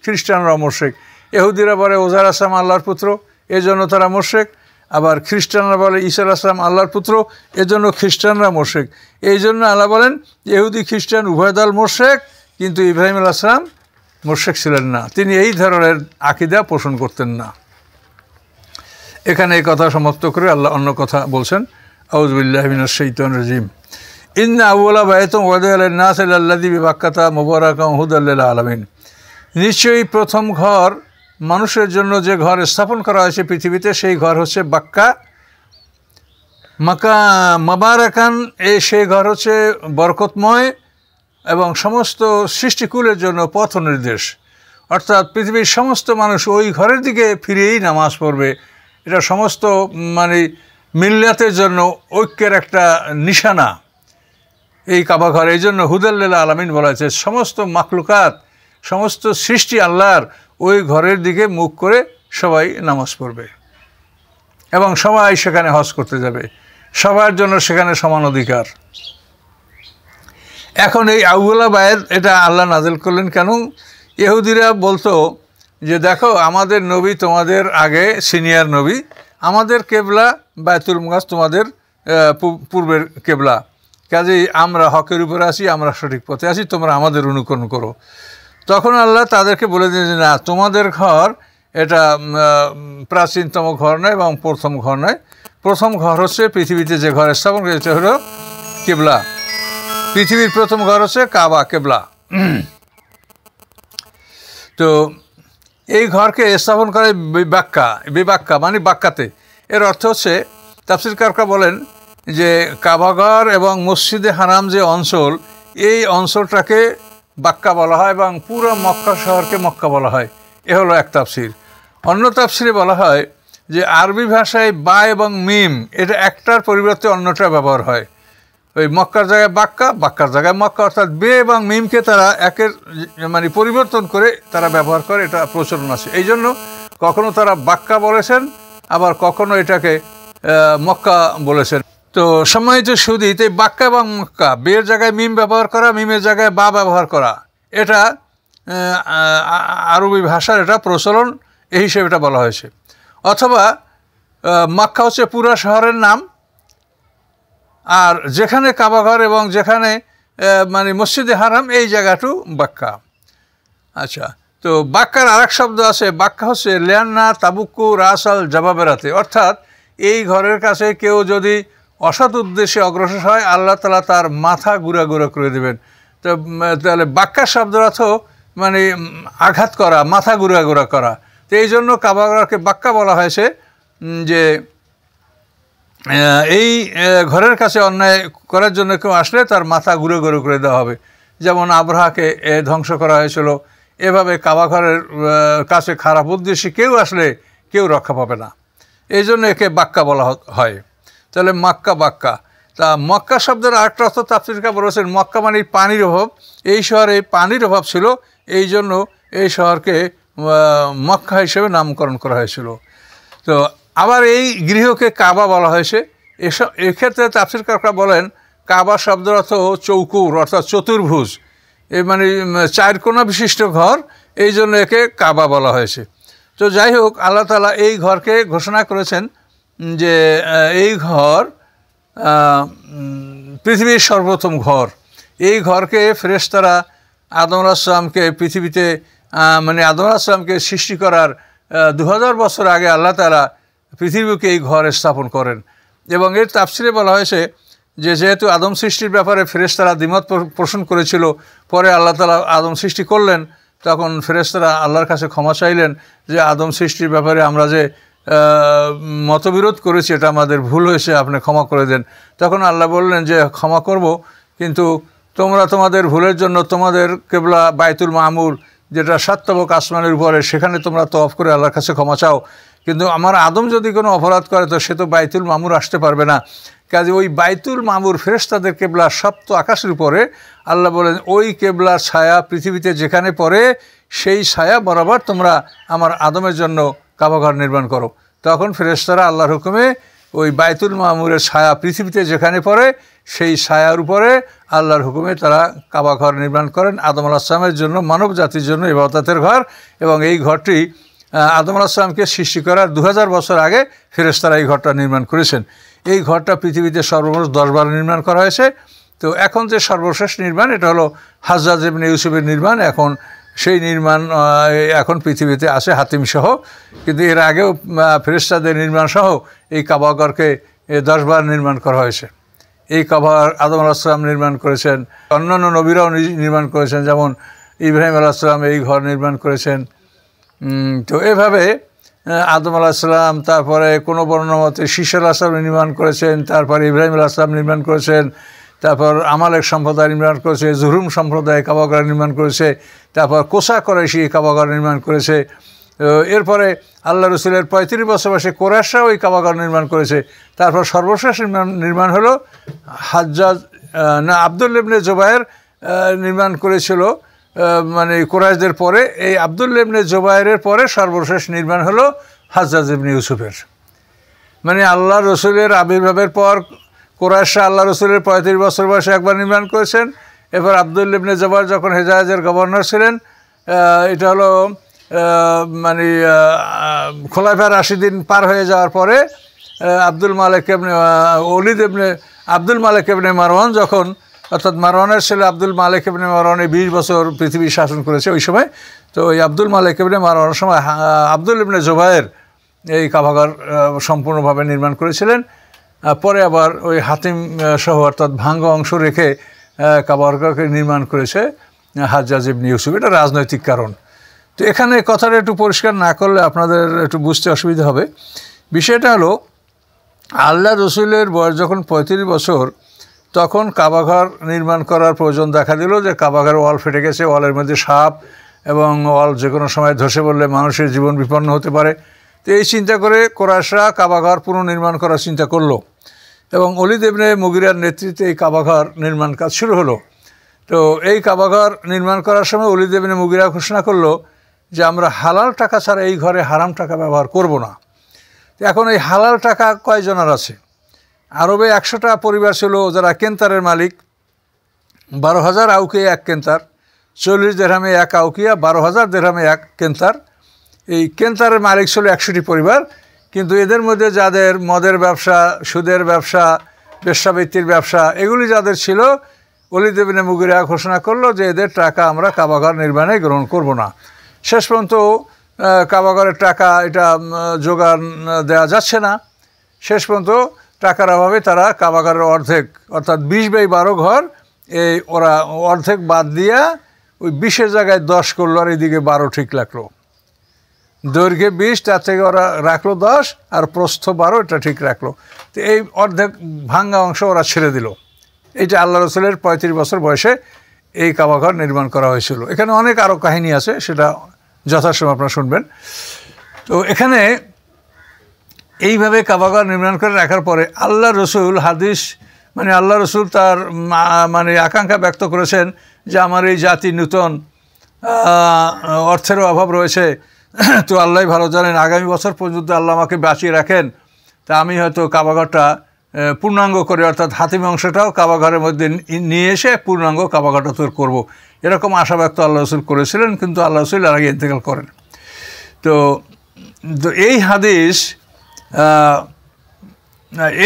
খ্রিস্টানরাও মোশেক এহুদিরা বলে ওজার আসলাম আল্লাহর পুত্র, এজন্য তারা মোশেক। আবার খ্রিস্টানরা বলে, ঈসা আসলাম আল্লাহর পুত্র, এজন্য খ্রিস্টানরা মোশেক। এই জন্য আল্লাহ বলেন এহুদি খ্রিস্টান, উভয় দল মোশেক, কিন্তু ইব্রাহিম আসলাম মোশেক ছিলেন না। তিনি এই ধরনের আকিদা পোষণ করতেন না। এখানে এই কথা সমাপ্ত করে আল্লাহ অন্য কথা বলছেন। আউজবিল্লাহমিন সৈতন রাজিম। ইন্না আউলা বায়তম ওয়াদে আল্লাহ নাস আল্লাদি বিবাক্কাতা মোবারকাম হুদাল্লাহ আলমিন। নিশ্চয়ই প্রথম ঘর মানুষের জন্য যে ঘর স্থাপন করা হয়েছে পৃথিবীতে, সেই ঘর হচ্ছে বাক্কা। মাকা মাবারাকান এই সেই ঘর হচ্ছে বরকতময় এবং সমস্ত সৃষ্টিকুলের জন্য পথ নির্দেশ। অর্থাৎ পৃথিবীর সমস্ত মানুষ ওই ঘরের দিকে ফিরেই নামাজ পড়বে। এটা সমস্ত মানে মিল্লাতের জন্য ঐক্যের একটা নিশানা। এই কাবাঘর এই জন্য হুদাল্লা আলমিন বলা হয়েছে, সমস্ত মাকলুকাত সমস্ত সৃষ্টি আল্লাহর ওই ঘরের দিকে মুখ করে সবাই নামাজ পড়বে। এবং সবাই সেখানে হজ করতে যাবে। সবার জন্য সেখানে সমান অধিকার। এখন এই আউলা বায়ের এটা আল্লাহ নাজেল করলেন কেন? ইহুদিরা বলতো যে, দেখো, আমাদের নবী তোমাদের আগে সিনিয়র নবী। আমাদের কেবলা বায়তুল মুগাস তোমাদের পূর্বের কেবলা। কাজেই আমরা হকের উপরে আসি আমরা সঠিক পথে আসি তোমরা আমাদের অনুকরণ করো। তখন আল্লাহ তাদেরকে বলে দিলেন যে, না, তোমাদের ঘর এটা প্রাচীনতম ঘর নয় এবং প্রথম ঘর নয়। প্রথম ঘর হচ্ছে পৃথিবীতে যে ঘর স্থাপন করেছে হলো কেবলা। পৃথিবীর প্রথম ঘর হচ্ছে কাবা, কেবলা। তো এই ঘরকে স্থাপন করে বিবাক্কা বিবাক্কা মানে বাক্কাতে। এর অর্থ হচ্ছে, তাফসির কারকা বলেন যে কাবাঘর এবং মসজিদে হারাম যে অঞ্চল, এই অঞ্চলটাকে বাক্কা বলা হয় এবং পুরো মক্কা শহরকে মক্কা বলা হয়। এ হলো এক তাফসির। অন্য তাফসিরে বলা হয় যে আরবি ভাষায় বা এবং মিম, এটা একটার পরিবর্তে অন্যটা ব্যবহার হয়। ওই মক্কার জায়গায় বাক্কা, বাক্কার জায়গায় মক্কা, অর্থাৎ বে এবং মিমকে তারা একের মানে পরিবর্তন করে তারা ব্যবহার করে, এটা প্রচলন আছে। এই জন্য কখনও তারা বাক্কা বলেছেন, আবার কখনো এটাকে মক্কা বলেছেন। তো সময় যে সম্মানিত সুদীতে বাক্কা এবং মক্কা, বিয়ের জায়গায় মিম ব্যবহার করা, মিমের জায়গায় বা ব্যবহার করা, এটা আরবি ভাষার এটা প্রচলন, এই হিসেবে এটা বলা হয়েছে। অথবা মাক্কা হচ্ছে পুরা শহরের নাম, আর যেখানে কাবাঘর এবং যেখানে মানে মসজিদে হারাম, এই জায়গাটু বাক্কা। আচ্ছা তো বাক্কার আর এক শব্দ আছে, বাক্কা হচ্ছে লেয়ান্না, তাবুক্কু, রাসাল জবাবেরাতে অর্থাৎ, এই ঘরের কাছে কেউ যদি অসৎ উদ্দেশ্যে অগ্রসর হয়, আল্লাহ তালা তার মাথা গুঁড়া গুঁড়া করে দেবেন। তো তাহলে বাক্কার শব্দ অর্থ মানে আঘাত করা, মাথা গুঁড়া গুঁড়া করা। তো এই জন্য কাবাগরকে বাক্কা বলা হয়েছে যে এই ঘরের কাছে অন্যায় করার জন্য কেউ আসলে তার মাথা ঘুরে ঘুরে করে দেওয়া হবে। যেমন আবরাহাকে ধ্বংস করা হয়েছিল, এভাবে কাবাঘরের কাছে খারাপ উদ্দেশ্যে কেউ আসলে কেউ রক্ষা পাবে না। এই জন্য একে বাক্কা বলা হয়। তাহলে মাক্কা, বাক্কা। তা মক্কা শব্দের আরেকটা অর্থ তাফসিরকা বলেছেন মক্কা মানে পানির অভাব। এই শহরে পানির অভাব ছিল, এই জন্য এই শহরকে মক্কা হিসেবে নামকরণ করা হয়েছিল। তো আবার এই গৃহকে কাবা বলা হয়েছে। এসব এক্ষেত্রে তাফসির কাকরা বলেন, কাবা শব্দের অর্থ চৌকুর, অর্থাৎ চতুর্ভুজ। এই মানে চার চারকোনা বিশিষ্ট ঘর, এই জন্য একে কাবা বলা হয়েছে। তো যাই হোক, আল্লাহ তালা এই ঘরকে ঘোষণা করেছেন যে এই ঘর পৃথিবীর সর্বপ্রথম ঘর। এই ঘরকে ফেরেশতারা আদম আসলামকে পৃথিবীতে মানে আদম আসলামকে সৃষ্টি করার দু হাজার বছর আগে আল্লাহ তালা পৃথিবীকে এই ঘর স্থাপন করেন। এবং এর তাফসিরে বলা হয়েছে যে, যেহেতু আদম সৃষ্টির ব্যাপারে ফেরেশতারা দ্বিমত পোষণ করেছিল, পরে আল্লাহ তালা আদম সৃষ্টি করলেন, তখন ফেরেশতারা আল্লাহর কাছে ক্ষমা চাইলেন যে, আদম সৃষ্টির ব্যাপারে আমরা যে মতবিরোধ করেছি, এটা আমাদের ভুল হয়েছে, আপনি ক্ষমা করে দেন। তখন আল্লাহ বললেন যে, ক্ষমা করব, কিন্তু তোমরা তোমাদের ভুলের জন্য তোমাদের কেবলা বায়তুল মামুর যেটা সাত্তবক আসমানের উপরে, সেখানে তোমরা তফ করে আল্লাহর কাছে ক্ষমা চাও। কিন্তু আমার আদম যদি কোনো অপরাধ করে, তো সে তো বাইতুল মামুর আসতে পারবে না। কাজে ওই বাইতুল মামুর ফেরেস্তাদের কেবলা সপ্ত আকাশের উপরে, আল্লাহ বলেন, ওই কেবলার ছায়া পৃথিবীতে যেখানে পড়ে, সেই ছায়া বরাবর তোমরা আমার আদমের জন্য কাবাঘর নির্মাণ করো। তখন ফেরেস্তারা আল্লাহর হুকুমে ওই বায়তুল মামুরের ছায়া, পৃথিবীতে যেখানে পড়ে, সেই ছায়ার উপরে আল্লাহর হুকুমে তারা কাবাঘর নির্মাণ করেন। আদম আলাহিসামের জন্য, মানব জাতির জন্য ইবাদতের ঘর এবং এই ঘরটি আদম আলাহিসামকে সৃষ্টি করার দু হাজার বছর আগে ফেরেস্তারা এই ঘরটা নির্মাণ করেছেন। এই ঘরটা পৃথিবীতে সর্বমোট দশবার নির্মাণ করা হয়েছে। তো এখন যে সর্বশেষ নির্মাণ, এটা হলো হাজরাজ ইবনে ইউসুফের নির্মাণ। এখন সেই নির্মাণ এখন পৃথিবীতে আসে হাতিমসহ কিন্তু এর আগেও ফেরেস্তাদের নির্মাণ সহ এই কাবাগরকে দশবার নির্মাণ করা হয়েছে। এই কাবার আদম আলাহিসাম নির্মাণ করেছেন, অন্যান্য নবীরাও নির্মাণ করেছেন, যেমন ইব্রাহিম আলাহিসাম এই ঘর নির্মাণ করেছেন। তো এভাবে আদম আলাহিসাম তারপরে কোনো বর্ণমতে শীষ আলাহিসাম নির্মাণ করেছেন, তারপরে ইব্রাহিম আলাহিসাম নির্মাণ করেছেন তারপর আমালেক সম্প্রদায় নির্মাণ করেছে জুরুম সম্প্রদায় কাবাগার নির্মাণ করেছে, তারপর কোষা করেছি কাবাগার নির্মাণ করেছে। এরপরে আল্লাহ রসুলের পঁয়ত্রিশ বছর বয়সে কোরাসা ওই কাবাগার নির্মাণ করেছে। তারপর সর্বশেষ নির্মাণ নির্মাণ হলো হাজ্জাজ না, আবদুল ইবনে জোবায়ের নির্মাণ করেছিল। মানে কোরআশদের পরে, এই আবদুল ইবনে জোবায়ের পরে সর্বশেষ নির্মাণ হলো হাজ্জাজ ইবনে ইউসুফের। মানে আল্লাহ রসুলের আবির্ভাবের পর কোরআশা আল্লাহ রসুলের পঁয়ত্রিশ বছর বয়সে একবার নির্মাণ করেছেন। এরপর আবদুল ইবনে জবার যখন হেজাজের গভর্নর ছিলেন এটা হলো মানে খোলাফার আশি দিন পার হয়ে যাওয়ার পরে আব্দুল মালেক এমনি অলিদ এমনি আব্দুল মালেক এমনি মারওয়ান যখন, অর্থাৎ মারওয়ানের ছেলে আব্দুল মালেক এমনি মারওয়ানে বিশ বছর পৃথিবী শাসন করেছে ওই সময়, তো ওই আব্দুল মালেক এমনি মারওয়ানের সময় আব্দুল ইবনে জোবায়ের এই কাভাগার সম্পূর্ণভাবে নির্মাণ করেছিলেন। পরে আবার ওই হাতিম সহ অর্থাৎ ভাঙ্গ অংশ রেখে কাবারকে নির্মাণ করেছে হাজ্জাজ ইবনি ইউসুফ। এটা রাজনৈতিক কারণ। তো এখানে কথাটা একটু পরিষ্কার না করলে আপনাদের একটু বুঝতে অসুবিধা হবে। বিষয়টা হলো, আল্লাহ রসুলের বয়স যখন পঁয়ত্রিশ বছর, তখন কাবাঘর নির্মাণ করার প্রয়োজন দেখা দিল যে কাবাঘর ওয়াল ফেটে গেছে, ওয়ালের মধ্যে সাপ এবং ওয়াল যে কোনো সময় ধসে পড়লে মানুষের জীবন বিপন্ন হতে পারে। তো এই চিন্তা করে কোরআশরা কাবাঘর পুনর্নির্মাণ করার চিন্তা করল এবং অলিদ ইবনে মুগিরার নেতৃত্বে এই কাবাঘর নির্মাণ কাজ শুরু হলো। তো এই কাবাঘর নির্মাণ করার সময় অলিদ ইবনে মুগিরা ঘোষণা করল যে আমরা হালাল টাকা ছাড়া এই ঘরে হারাম টাকা ব্যবহার করব না। এখন এই হালাল টাকা কয়জনের আছে? আরবে একশোটা পরিবার ছিল, যারা কেন্তারের মালিক। বারো হাজার আউকে এক কেন্তার, চল্লিশ দেড়হামে এক আউকিয়া, বারো হাজার দেড়হামে এক কেন্তার। এই কেন্তারের মালিক ছিল একশোটি পরিবার, কিন্তু এদের মধ্যে যাদের মদের ব্যবসা, সুদের ব্যবসা, বেশ্যাবৃত্তির ব্যবসা, এগুলি যাদের ছিল অলিদেবিনে মুগিরা ঘোষণা করল যে এদের টাকা আমরা কাবাঘর নির্মাণে গ্রহণ করব না। শেষ পর্যন্ত কাবাঘরের টাকা এটা যোগান দেওয়া যাচ্ছে না। শেষ পর্যন্ত টাকার অভাবে তারা কাবাঘরের অর্ধেক, অর্থাৎ বিশ বাই বারো ঘর, এই ওরা অর্ধেক বাদ দিয়া ওই বিশের জায়গায় দশ করল, আর এইদিকে বারো ঠিক লাগল। দৈর্ঘ্যে বিশ, তার থেকে ওরা রাখল দশ আর প্রস্থ বারো, এটা ঠিক রাখল। তো এই অর্ধেক ভাঙ্গা অংশ ওরা ছেড়ে দিল। এইটা আল্লাহ রসুলের পঁয়ত্রিশ বছর বয়সে এই কাবাঘর নির্মাণ করা হয়েছিল। এখানে অনেক আরও কাহিনী আছে, সেটা যথাসময় আপনারা শুনবেন। তো এখানে এইভাবে কাবাঘর নির্মাণ করে রাখার পরে আল্লাহ রসুল হাদিস মানে আল্লাহ রসুল তার মানে আকাঙ্ক্ষা ব্যক্ত করেছেন যে আমার এই জাতি নূতন অর্থেরও অভাব রয়েছে। [coughs] তো আল্লাহ ভালো জানেন, আগামী বছর পর্যন্ত আল্লাহ আমাকে বাঁচিয়ে রাখেন। তা আমি হয়তো কাবাঘরটা পূর্ণাঙ্গ করে, অর্থাৎ হাতিম অংশটাও কাবাঘরের মধ্যে নিয়ে এসে পূর্ণাঙ্গ কাবাঘরটা তৈরি করব। এরকম আশা ব্যক্ত আল্লাহ রসুল করেছিলেন, কিন্তু আল্লাহ রসুল আর আগে ইন্তেকাল করেন। তো এই হাদিস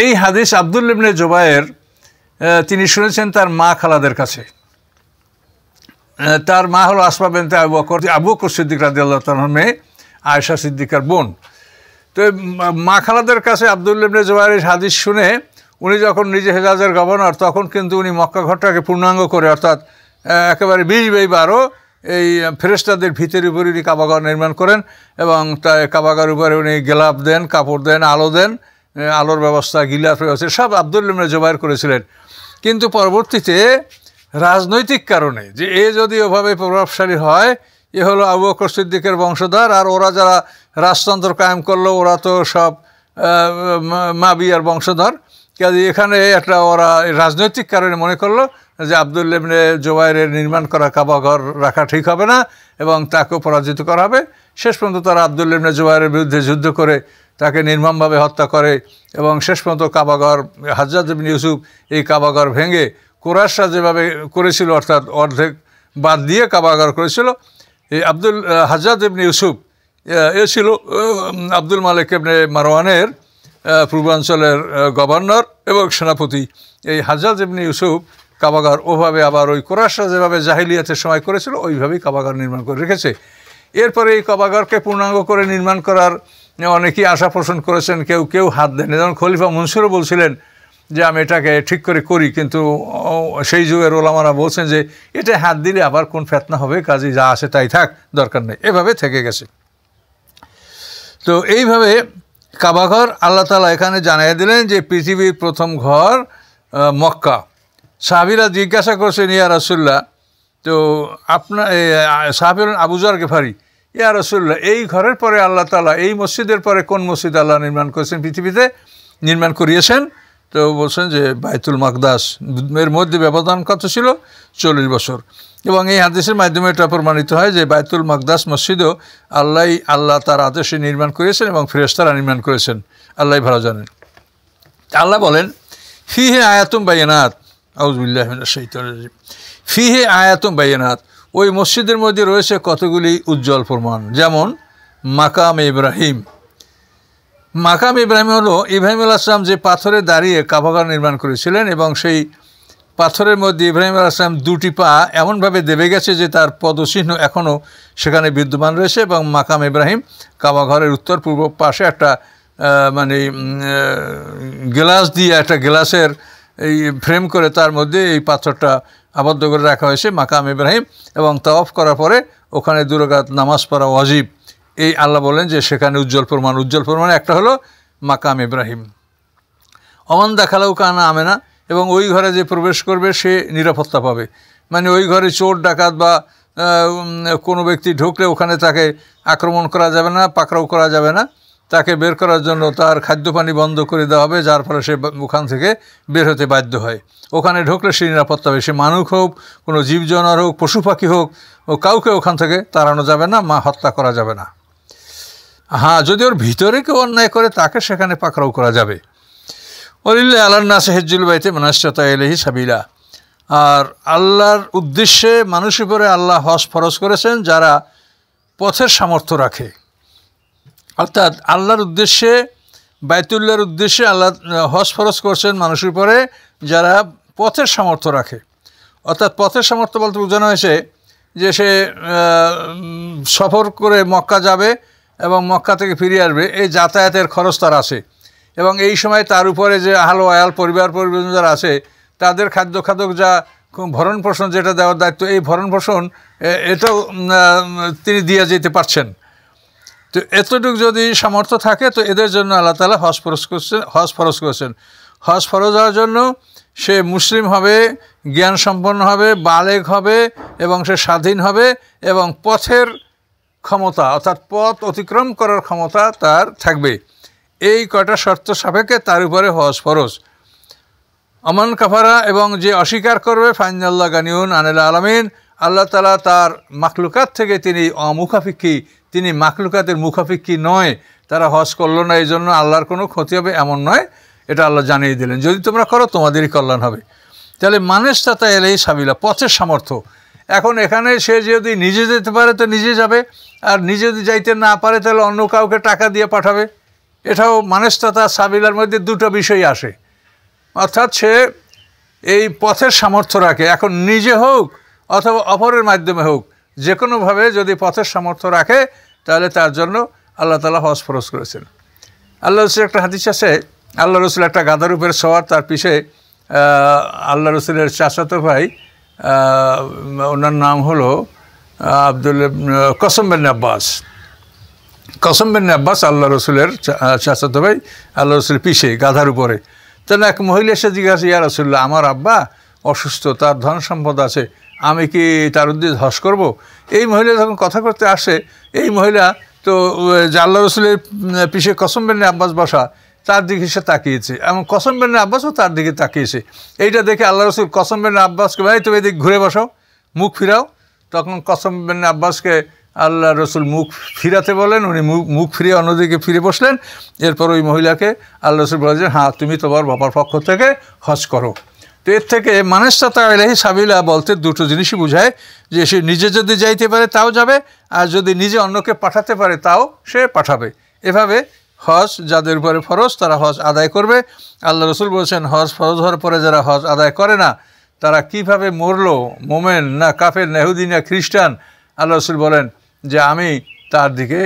এই হাদিস আবদুল ইবনে জোবায়ের তিনি শুনেছেন তার মা খালাদের কাছে। তার মা হলো আসমা বেনতে আবু বকর আবু বকর সিদ্দিক রাজি আল্লাহ মেয়ে আয়সা সিদ্দিকার বোন। তো মা খালাদের কাছে আবদুল্লিবনে জোয়ারের হাদিস শুনে উনি যখন নিজে হেজাজের গভর্নর, তখন কিন্তু উনি মক্কা ঘরটাকে পূর্ণাঙ্গ করে, অর্থাৎ একেবারে বিশ বাই বারো এই ফেরেস্তাদের ভিতের উপরে উনি কাবাগর নির্মাণ করেন এবং তাই কাবাগার উপরে উনি গেলাপ দেন, কাপড় দেন, আলো দেন আলোর ব্যবস্থা গিলাফ ব্যবস্থা সব আবদুল্লিবনে জোবাইর করেছিলেন। কিন্তু পরবর্তীতে রাজনৈতিক কারণে যে এ যদি ওভাবে প্রভাবশালী হয়, এ হলো আবু বকর সিদ্দিকের বংশধর, আর ওরা যারা রাজতন্ত্র কায়েম করল, ওরা তো সব মাবিয়ার বংশধর। কাজে এখানে একটা ওরা রাজনৈতিক কারণে মনে করল যে আবদুল্লেবনে জোবাইরের নির্মাণ করা কাবাঘর রাখা ঠিক হবে না এবং তাকেও পরাজিত করা হবে। শেষ পর্যন্ত তারা আবদুল্লেবনে জোবাইরের বিরুদ্ধে যুদ্ধ করে তাকে নির্মমভাবে হত্যা করে এবং শেষ পর্যন্ত কাবাঘর হাজার ইউসুফ এই কাবাঘর ভেঙে কোরাসরা যেভাবে করেছিল, অর্থাৎ অর্ধেক বাদ দিয়ে কাবাগার করেছিল, এই আব্দুল হাজাদ ইবনে ইউসুফ এ ছিল আব্দুল মালিক ইবনে মারওয়ানের পূর্বাঞ্চলের গভর্নর এবং সেনাপতি। এই হাজাদ ইবনে ইউসুফ কাবাগার ওভাবে আবার ওই কোরাসরা যেভাবে জাহিলিয়াতের সময় করেছিল, ওইভাবেই কাবাগার নির্মাণ করে রেখেছে। এরপরে এই কাবাগারকে পূর্ণাঙ্গ করে নির্মাণ করার অনেকেই আশা পোষণ করেছেন, কেউ কেউ হাত দেন। যেমন খলিফা মনসুরও বলছিলেন যে আমি এটাকে ঠিক করে করি, কিন্তু সেই যুগের ওলামারা বলছেন যে এটা হাত দিলে আবার কোন ফেতনা হবে, কাজে যা আসে তাই থাক, দরকার নেই। এভাবে থেকে গেছে। তো এইভাবে কাবাঘর আল্লাহ তালা এখানে জানিয়ে দিলেন যে পৃথিবীর প্রথম ঘর মক্কা। সাহাবিরা জিজ্ঞাসা করছেন, ইয়া রসুল্লাহ তো আপনার সাহাবির আবুজার গেফারি, ইয়া রসুল্লাহ এই ঘরের পরে আল্লাহ তালা এই মসজিদের পরে কোন মসজিদ আল্লাহ নির্মাণ করেছেন? পৃথিবীতে নির্মাণ করিয়েছেন? তো বলছেন যে বাইতুল মাকদাস এর মধ্যে ব্যবধান কত ছিল? চল্লিশ বছর। এবং এই হাদিসের মাধ্যমে এটা প্রমাণিত হয় যে বাইতুল মাকদাস মসজিদও আল্লাহ আল্লাহ তার আদেশে নির্মাণ করেছেন এবং ফেরেস্তারা নির্মাণ করেছেন। আল্লাহ ভালো জানেন। আল্লাহ বলেন ফি হে আয়াতুম বাইনাত আউজবিল্লাহ ফি হে আয়াতুম বাইনাত ওই মসজিদের মধ্যে রয়েছে কতগুলি উজ্জ্বল প্রমাণ। যেমন, মাকাম ইব্রাহিম মাকাম ইব্রাহিম হলো ইব্রাহিম আসলাম যে পাথরে দাঁড়িয়ে কাবাগার নির্মাণ করেছিলেন এবং সেই পাথরের মধ্যে ইব্রাহিম আসলাম দুটি পা এমনভাবে দেবে গেছে যে তার পদচিহ্ন এখনও সেখানে বিদ্যমান রয়েছে এবং মাকাম ইব্রাহিম কাবাঘরের উত্তর পূর্ব পাশে একটা মানে গ্লাস দিয়ে একটা গ্লাসের এই ফ্রেম করে তার মধ্যে এই পাথরটা আবদ্ধ করে রাখা হয়েছে মাকাম ইব্রাহিম এবং তফ করার পরে ওখানে দুরগাত নামাজ পড়া ওয়াজিব। এই আল্লাহ বলেন যে সেখানে উজ্জ্বল প্রমাণ উজ্জ্বল প্রমাণ একটা হলো মাকাম ইব্রাহিম। অমান দেখালেও কানা আমে না এবং ওই ঘরে যে প্রবেশ করবে সে নিরাপত্তা পাবে। মানে ওই ঘরে চোর, ডাকাত বা কোনো ব্যক্তি ঢুকলে ওখানে তাকে আক্রমণ করা যাবে না, পাকড়াও করা যাবে না। তাকে বের করার জন্য তার খাদ্য পানি বন্ধ করে দেওয়া হবে, যার ফলে সে ওখান থেকে বের হতে বাধ্য হয়। ওখানে ঢুকলে সে নিরাপত্তা হবে সে মানুষ হোক, কোনো জীব জানোয়ার হোক পশু পাখি হোক, ও কাউকে ওখান থেকে তাড়ানো যাবে না, মা হত্যা করা যাবে না। হ্যাঁ যদি ওর ভিতরে কেউ অন্যায় করে, তাকে সেখানে পাকড়াও করা যাবে। অলিল্লা আল্লাহ নাসে হেজ্জুল বাইতে মনাশ্চতা এলেহি সাবিলা। আর আল্লাহর উদ্দেশ্যে মানুষের উপরে আল্লাহ হস ফরজ করেছেন, যারা পথের সামর্থ্য রাখে। অর্থাৎ আল্লাহর উদ্দেশ্যে, বাইতুল্লাহর উদ্দেশ্যে আল্লাহ হস ফরজ করছেন মানুষের উপরে, যারা পথের সামর্থ্য রাখে। অর্থাৎ পথের সামর্থ্য বলতে বোঝানো হয়েছে যে সে সফর করে মক্কা যাবে এবং মক্কা থেকে ফিরে আসবে, এই যাতায়াতের খরচ তার আছে। এবং এই সময় তার উপরে যে আহালো আয়াল, পরিবার পরিবার যারা আছে, তাদের খাদ্য খাদক যা ভরণ পোষণ যেটা দেওয়ার দায়িত্ব, এই ভরণ পোষণ এটাও তিনি দিয়ে যেতে পারছেন। তো এতটুকু যদি সামর্থ্য থাকে, তো এদের জন্য আল্লাহ তালা হজ ফরজ করছেন, হজ ফরজ করছেন। হজ ফরজ হওয়ার জন্য সে মুসলিম হবে জ্ঞান সম্পন্ন হবে বালেক হবে, এবং সে স্বাধীন হবে, এবং পথের ক্ষমতা, অর্থাৎ পথ অতিক্রম করার ক্ষমতা তার থাকবে। এই কয়টা শর্ত সাপেক্ষে তার উপরে হজ ফরজ। অমান কাফারা এবং যে অস্বীকার করবে, ফাইনাল্লাহ গানিউন আনেলা আলমিন, আল্লাহ তালা তার মাকলুকাত থেকে তিনি অমুখাফিক্ষি তিনি মাকলুকাতের মুখাফিক্ষি নয়। তারা হজ করল না, এই জন্য আল্লাহর কোনো ক্ষতি হবে এমন নয়, এটা আল্লাহ জানিয়ে দিলেন। যদি তোমরা করো, তোমাদেরই কল্যাণ হবে। তাহলে মানুষ তাতা এলেই সাবিলা পথের সামর্থ্য। এখন এখানে সে যদি নিজে যেতে পারে তো নিজে যাবে। আর নিজে যদি যাইতে না পারে তাহলে অন্য কাউকে টাকা দিয়ে পাঠাবে। এটাও মানেস্তাতা সাবিলার মধ্যে দুটো বিষয় আসে। অর্থাৎ সে এই পথের সামর্থ্য রাখে। এখন নিজে হোক অথবা অপরের মাধ্যমে হোক যে কোনোভাবে যদি পথের সামর্থ্য রাখে, তাহলে তার জন্য আল্লাহ তালা হজ ফরজ করেছেন। আল্লাহ রসুল একটা হাদিস আছে। আল্লাহ রসুল একটা গাদার উপরে সওয়ার, তার পিছে আল্লাহ রসুলের চাচাতো ভাই ওনার নাম হলো আব্দুল কসম বিন আব্বাস। কসম বিন আব্বাস আল্লাহ রসুলের চাচাতো ভাই, আল্লাহ রসুলের পিছে গাধার উপরে। তেন এক মহিলা এসে জিজ্ঞাসা, ইয়া রসুল্লাহ আমার আব্বা অসুস্থ, তার ধন সম্পদ আছে, আমি কি তার উদ্দেশ্যে ধস করব? এই মহিলা যখন কথা করতে আসে, এই মহিলা তো যে আল্লাহ রসুলের পিছে কসম বেন আব্বাস বসা তার দিকে সে তাকিয়েছে। এবং কসম বেন আব্বাসও তার দিকে তাকিয়েছে। এইটা দেখে আল্লাহ রসুল কসম বেন আব্বাসকে, ভাই, তুমি এদিকে ঘুরে বসাও মুখ ফিরাও। তখন কসম বেন আব্বাসকে আল্লাহ রসুল মুখ ফিরাতে বলেন উনি মুখ মুখ ফিরিয়ে অন্যদিকে ফিরে বসলেন। এরপর ওই মহিলাকে আল্লাহ রসুল বলেছেন হ্যাঁ তুমি তোমার বাবার পক্ষ থেকে হজ করো। তো এর থেকে মানেস্তাতা এলাহি সাবিলা বলতে দুটো জিনিসই বোঝায়। যে সে নিজে যদি যাইতে পারে তাও যাবে, আর যদি নিজে অন্যকে পাঠাতে পারে তাও সে পাঠাবে। এভাবে হজ, যাদের উপরে ফরজ, তারা হজ আদায় করবে। আল্লাহ রসুল বলছেন, হজ ফরজ হওয়ার পরে যারা হজ আদায় করে না, তারা কীভাবে মরলো, মোমেন না কাফের নেহুদি না খ্রিস্টান? আল্লাহ রসুল বলেন যে, আমি তার দিকে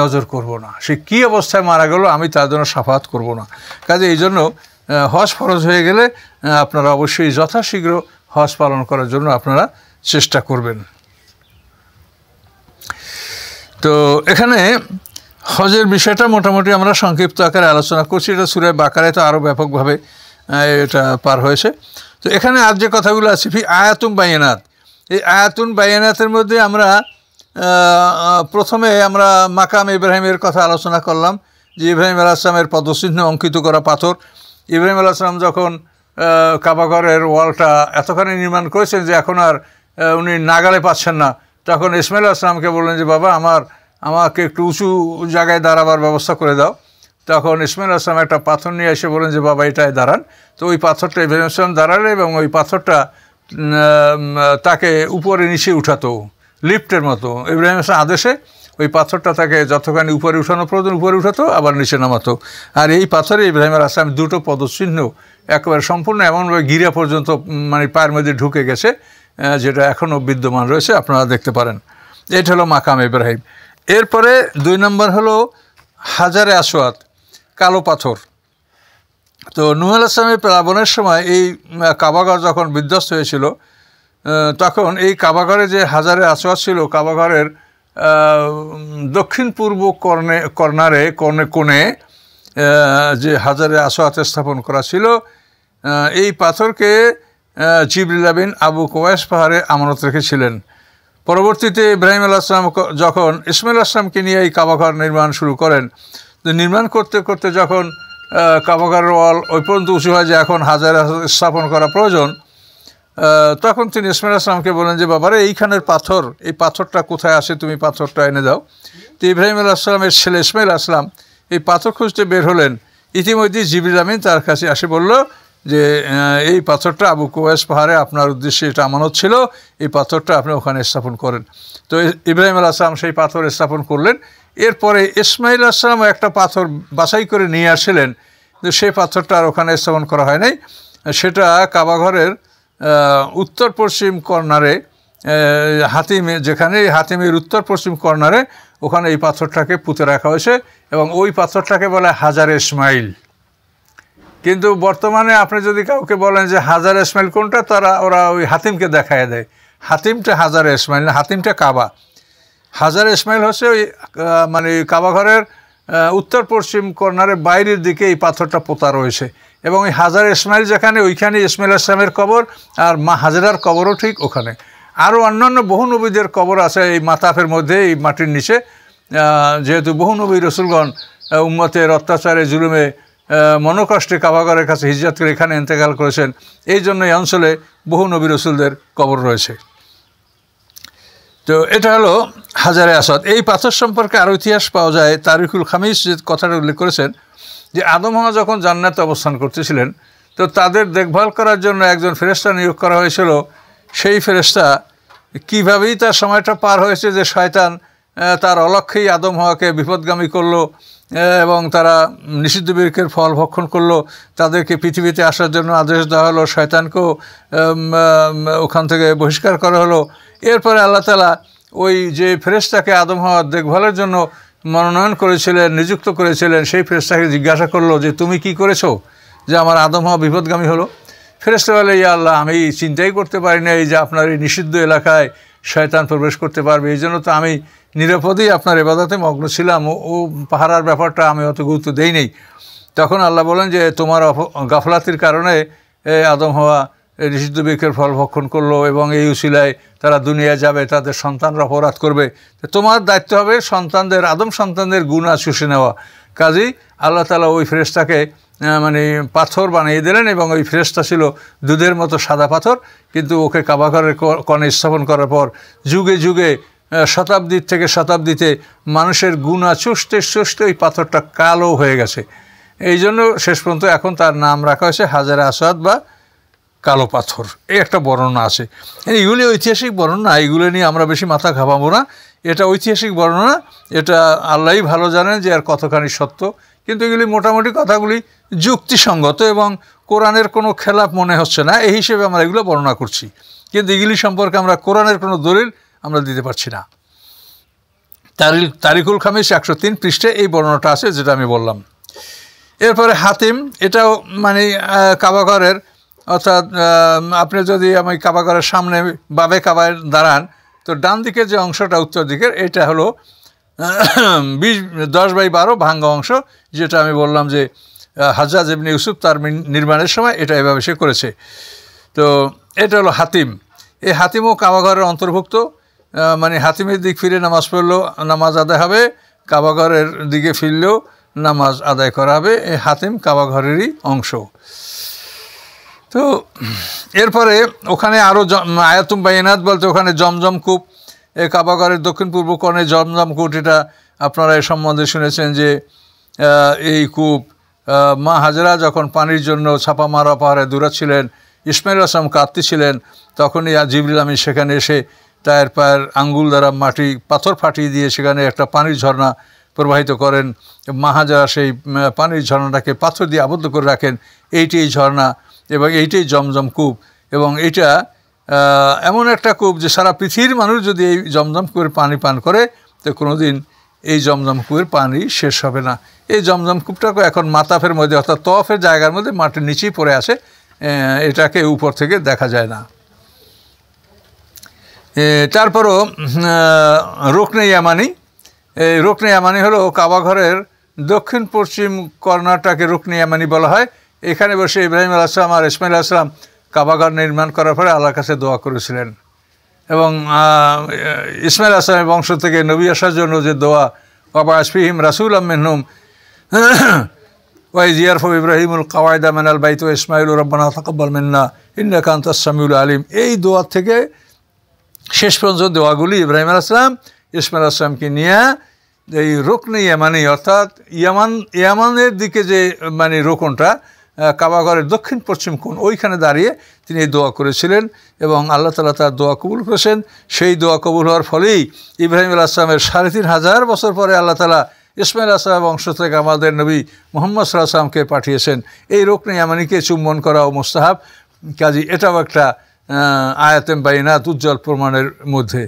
নজর করব না। সে কী অবস্থায় মারা গেল, আমি তার জন্য সাফাত করব না। কাজে এই জন্য হজ ফরজ হয়ে গেলে আপনারা অবশ্যই যথাশীঘ্র হজ পালন করার জন্য আপনারা চেষ্টা করবেন। তো এখানে হজের বিষয়টা মোটামুটি আমরা সংক্ষিপ্ত আকারে আলোচনা করছি। এটা সুরে বাকারে তো আরও ব্যাপকভাবে এটা পার হয়েছে। তো এখানে আর যে কথাগুলো আছে, ফি আয়াতুন বাইনাত এই আয়াতুন বাইনাতের মধ্যে আমরা প্রথমে আমরা মাকাম ইব্রাহিমের কথা আলোচনা করলাম যে ইব্রাহিম আলাহামের পদচিহ্ন অঙ্কিত করা পাথর। ইব্রাহিম আলাহাম যখন কাবাঘরের ওয়ালটা এতখানি নির্মাণ করেছেন যে এখন আর উনি নাগালে পাচ্ছেন না। তখন ইসমাইল আসলামকে বললেন যে, বাবা, আমার আমাকে একটু উঁচু জায়গায় দাঁড়াবার ব্যবস্থা করে দাও। তখন ইসমাইল আসলাম একটা পাথর নিয়ে এসে বলেন যে, বাবা এটাই দাঁড়ান। তো ওই পাথরটা ইব্রাহিম আসলাম দাঁড়ালে এবং ওই পাথরটা তাকে উপরে, নিচে উঠাতো, লিফটের মতো। ইব্রাহিম আসলাম আদেশে ওই পাথরটা তাকে যতখানি উপরে উঠানো প্রয়োজন, উপরে উঠাতো, আবার নিচে নামাতো। আর এই পাথরে ইব্রাহিমের আসলাম দুটো পদচিহ্ন একেবারে সম্পূর্ণ এমনভাবে গিরা পর্যন্ত মানে পায়ের মধ্যে ঢুকে গেছে যেটা এখনও বিদ্যমান রয়েছে, আপনারা দেখতে পারেন। এটা হলো মাকাম ইব্রাহিম। এরপরে দুই নম্বর হলো হাজারে আসোয়াত, কালো পাথর। তো নুয়াল আসলামের প্লাবনের সময় এই কাবাগর যখন বিধ্বস্ত হয়েছিল তখন এই কাবাঘরে যে হাজারে আসোয়াত ছিল কাবাঘরের দক্ষিণ পূর্ব কর্ণে কর্নারে কর্নে কোণে যে হাজারে আসোয়াত স্থাপন করা ছিল এই পাথরকে জিবরিলাবিন আবু কোয়েস পাহাড়ে আমানত রেখেছিলেন। পরবর্তীতে ইব্রাহিম আলাহিসাম যখন ইসমাইল আসলামকে নিয়ে এই কাবাঘর নির্মাণ শুরু করেন নির্মাণ করতে করতে যখন কাবাগারের ওয়াল ওই পর্যন্ত উঁচু হয় যে এখন হাজার স্থাপন করা প্রয়োজন তখন তিনি ইসমাইল আসলামকে বলেন যে, বাবারে, এইখানের পাথর, এই পাথরটা কোথায় আসে তুমি পাথরটা এনে দাও। তো ইব্রাহিম আসলামের ছেলে ইসমাইল আসলাম এই পাথর খুঁজতে বের হলেন। ইতিমধ্যে জিবির আমিন তার কাছে আসে বলল যে এই পাথরটা আবু কুয়াস পাহাড়ে আপনার উদ্দেশ্যে এটা আমানত ছিল, এই পাথরটা আপনি ওখানে স্থাপন করেন। তো ইব্রাহিম আসলাম সেই পাথর স্থাপন করলেন। এরপরে ইসমাইল আসলাম একটা পাথর বাছাই করে নিয়ে আসলেন, কিন্তু সেই পাথরটা আর ওখানে স্থাপন করা হয় নাই। সেটা কাবাঘরের উত্তর পশ্চিম কর্নারে হাতিমে, যেখানে হাতিমের উত্তর পশ্চিম কর্নারে ওখানে এই পাথরটাকে পুঁতে রাখা হয়েছে এবং ওই পাথরটাকে বলে হাজার ইসমাইল। কিন্তু বর্তমানে আপনি যদি কাউকে বলেন যে হাজার ইসমাইল কোনটা, তারা, ওরা ওই হাতিমকে দেখায় দেয়। হাতিমটা হাজার ইসমাইল না, হাতিমটা কাবা। হাজার ইসমাইল হচ্ছে ওই মানে কাবা ঘরের উত্তর পশ্চিম কর্নারের বাইরের দিকে এই পাথরটা পোতা রয়েছে। এবং এই হাজার ইসমাইল যেখানে, ওইখানে ইসমাইল আসলামের কবর আর মা হাজারার কবরও ঠিক ওখানে। আরও অন্যান্য বহু নবীদের কবর আছে এই মাতাফের মধ্যে, এই মাটির নিচে। যেহেতু বহু নবী রসুলগণ উম্মতের অত্যাচারে, জুলুমে মনোকষ্টে কাবাগরের কাছে হিজরত করে এখানে ইন্তেকাল করেছেন। এই জন্য এই অঞ্চলে বহু নবী রসুলদের কবর রয়েছে। তো এটা হলো হাজারে আসাদ। এই পাথর সম্পর্কে আরও ইতিহাস পাওয়া যায়। তারিকুল খামিস যে কথাটা উল্লেখ করেছেন, যে আদম হওয়া যখন জান্নাতে অবস্থান করতেছিলেন, তো তাদের দেখভাল করার জন্য একজন ফেরেস্তা নিয়োগ করা হয়েছিল। সেই ফেরেস্তা কীভাবেই তার সময়টা পার হয়েছে যে শয়তান তার অলক্ষেই আদম হওয়াকে বিপদগামী করল। এবং তারা নিষিদ্ধ বিরকের ফল ভক্ষণ করল। তাদেরকে পৃথিবীতে আসার জন্য আদেশ দেওয়া হলো, শয়তানকেও ওখান থেকে বহিষ্কার করা হলো। এরপরে আল্লাহ তালা ওই যে ফেরেস্তাকে আদম হওয়ার দেখভালের জন্য মনোনয়ন করেছিলেন, নিযুক্ত করেছিলেন, সেই ফেরেস্তাকে জিজ্ঞাসা করল যে, তুমি কি করেছ যে আমার আদম হওয়া বিপদগামী হলো? ফেরেস্তা বলে ইয়া আল্লাহ, আমি চিন্তাই করতে পারি না এই যে আপনার এই নিষিদ্ধ এলাকায় শয়তান প্রবেশ করতে পারবে। এই জন্য তো আমি নিরাপদেই আপনার এবাদাতে মগ্ন ছিলাম। ও পাহারার ব্যাপারটা আমি অত গুরুত্ব দেই নেই। তখন আল্লাহ বলেন যে, তোমার গাফলাতির কারণে আদম হওয়া নিষিদ্ধ বৃক্ষের ফল ভক্ষণ করল এবং এই উশিলায় তারা দুনিয়ায় যাবে, তাদের সন্তানরা অপরাধ করবে। তোমার দায়িত্ব হবে সন্তানদের, আদম সন্তানদের গুণা শুষে নেওয়া। কাজেই আল্লাহ তালা ওই ফ্রেশটাকে মানে পাথর বানিয়ে দিলেন এবং ওই ফ্রেশটা ছিল দুধের মতো সাদা পাথর, কিন্তু ওকে কাবাঘরের কনে স্থাপন করার পর যুগে যুগে শতাব্দীর থেকে শতাব্দীতে মানুষের গুণা চুষতে চুষতে ওই পাথরটা কালো হয়ে গেছে। এই জন্য শেষ পর্যন্ত এখন তার নাম রাখা হয়েছে হাজারে আসাদ বা কালো পাথর। এই একটা বর্ণনা আছে। এইগুলি ঐতিহাসিক বর্ণনা এইগুলো নিয়ে আমরা বেশি মাথা ঘামাবো না। এটা ঐতিহাসিক বর্ণনা, এটা আল্লাহই ভালো জানেন যে আর কতখানি সত্য কিন্তু এগুলি মোটামুটি কথাগুলি যুক্তিসঙ্গত এবং কোরআনের কোনো খেলাপ মনে হচ্ছে না। এই হিসেবে আমরা এগুলো বর্ণনা করছি। কিন্তু এগুলি সম্পর্কে আমরা কোরআনের কোনো দলিল আমরা দিতে পারছি না। তারিল তারিকুল খামিস একশো তিন পৃষ্ঠে এই বর্ণনাটা আছে যেটা আমি বললাম। এরপরে হাতিম, এটাও মানে কাবাঘরের অর্থাৎ আপনি যদি আমি কাবাঘরের সামনে বাবে কাবায় দাঁড়ান, তো ডান দিকের যে অংশটা উত্তর দিকের, এটা হলো [coughs] বিশ, দশ বাই বারো ভাঙ্গা অংশ, যেটা আমি বললাম যে হাজাজ এমনি ইউসুফ তার নির্মাণের সময় এটা এভাবে সে করেছে। তো এটা হলো হাতিম। এই হাতিমও কাবাঘরের অন্তর্ভুক্ত। মানে হাতিমের দিক ফিরে নামাজ পড়লেও নামাজ আদায় হবে, কাবাঘরের দিকে ফিরলেও নামাজ আদায় করা হবে। এই হাতিম কাবাঘরেরই অংশ। তো এরপরে ওখানে আরও আয়াতুম বাইনাত বলতে ওখানে জমজম কূপ এই কাবাঘরের দক্ষিণ পূর্ব কর্ণে জমজম কূপ এটা আপনারা এ সম্বন্ধে শুনেছেন যে এই কূপ মা হাজরা যখন পানির জন্য ছাপা মারা পাহাড়ে দূরাচ্ছিলেন ইসমাইল আসলাম কাঁদতেছিলেন, তখনই জিবরিল আমি সেখানে এসে টায়ের পায়ের আঙ্গুল দ্বারা মাটি, পাথর ফাটিয়ে দিয়ে সেখানে একটা পানির ঝর্ণা প্রবাহিত করেন। মাহাজারা সেই পানির ঝর্ণাটাকে পাথর দিয়ে আবদ্ধ করে রাখেন। এইটি এই ঝর্ণা এবং এইটাই জমজম কূপ এবং এটা এমন একটা কূপ যে সারা পৃথিবীর মানুষ যদি এই জমজম কূপের পানি পান করে, তো কোনো দিন এই জমজম কূপের পানি শেষ হবে না। এই জমজম কূপটাকে এখন মাতাফের মধ্যে, অর্থাৎ তফের জায়গার মধ্যে মাটির নিচেই পড়ে আসে এটাকে উপর থেকে দেখা যায় না। তারপরও রোকনে ইয়ামানি, এই রোকনে ইয়ামানি হলো কাবাঘরের দক্ষিণ পশ্চিম কর্নারটাকে রুকনি ইয়ামানি বলা হয়। এখানে বসে ইব্রাহিম আলাইসলাম আর ইসমাইল আসলাম কাবাঘর নির্মাণ করার পরে আল্লাহর কাছে দোয়া করেছিলেন। এবং ইসমাইল আসলামের বংশ থেকে নবী আসার জন্য যে দোয়া বাবা আসফিহিম রাসুল আমিনুম [clears throat] ওয়াই জিয়ার ফব ইব্রাহিমুল কাওয়ায়দা মেনাল বাইত ইসমাইল রব্বানা তাকাব্বাল মিন্না ইন্না কান্তাস সামিউল আলিম। এই দোয়া থেকে শেষ পর্যন্ত দোয়াগুলি ইব্রাহিম আসলাম ইসমাইল আসলামকে নিয়ে এই রোকনে ইয়ামানি অর্থাৎ ইয়ামান, ইয়ামানের দিকে যে মানে রোকনটা কাবাগরের দক্ষিণ পশ্চিম কোণ, ওইখানে দাঁড়িয়ে তিনি এই দোয়া করেছিলেন এবং আল্লাহ তালা তার দোয়া কবুল করেছেন। সেই দোয়া কবুল হওয়ার ফলেই ইব্রাহিম আসলামের সাড়ে তিন হাজার বছর পরে আল্লাহ তালা ইসমাইল আসলাম বংশ থেকে আমাদের নবী মোহাম্মদ সাল্লাহামকে পাঠিয়েছেন। এই রোকনে ইয়ামানিকে চুম্বন করা ও মোস্তাহাব। কাজী এটাও একটা আয়াতেম বাইনাত উজ্জ্বল প্রমাণের মধ্যে।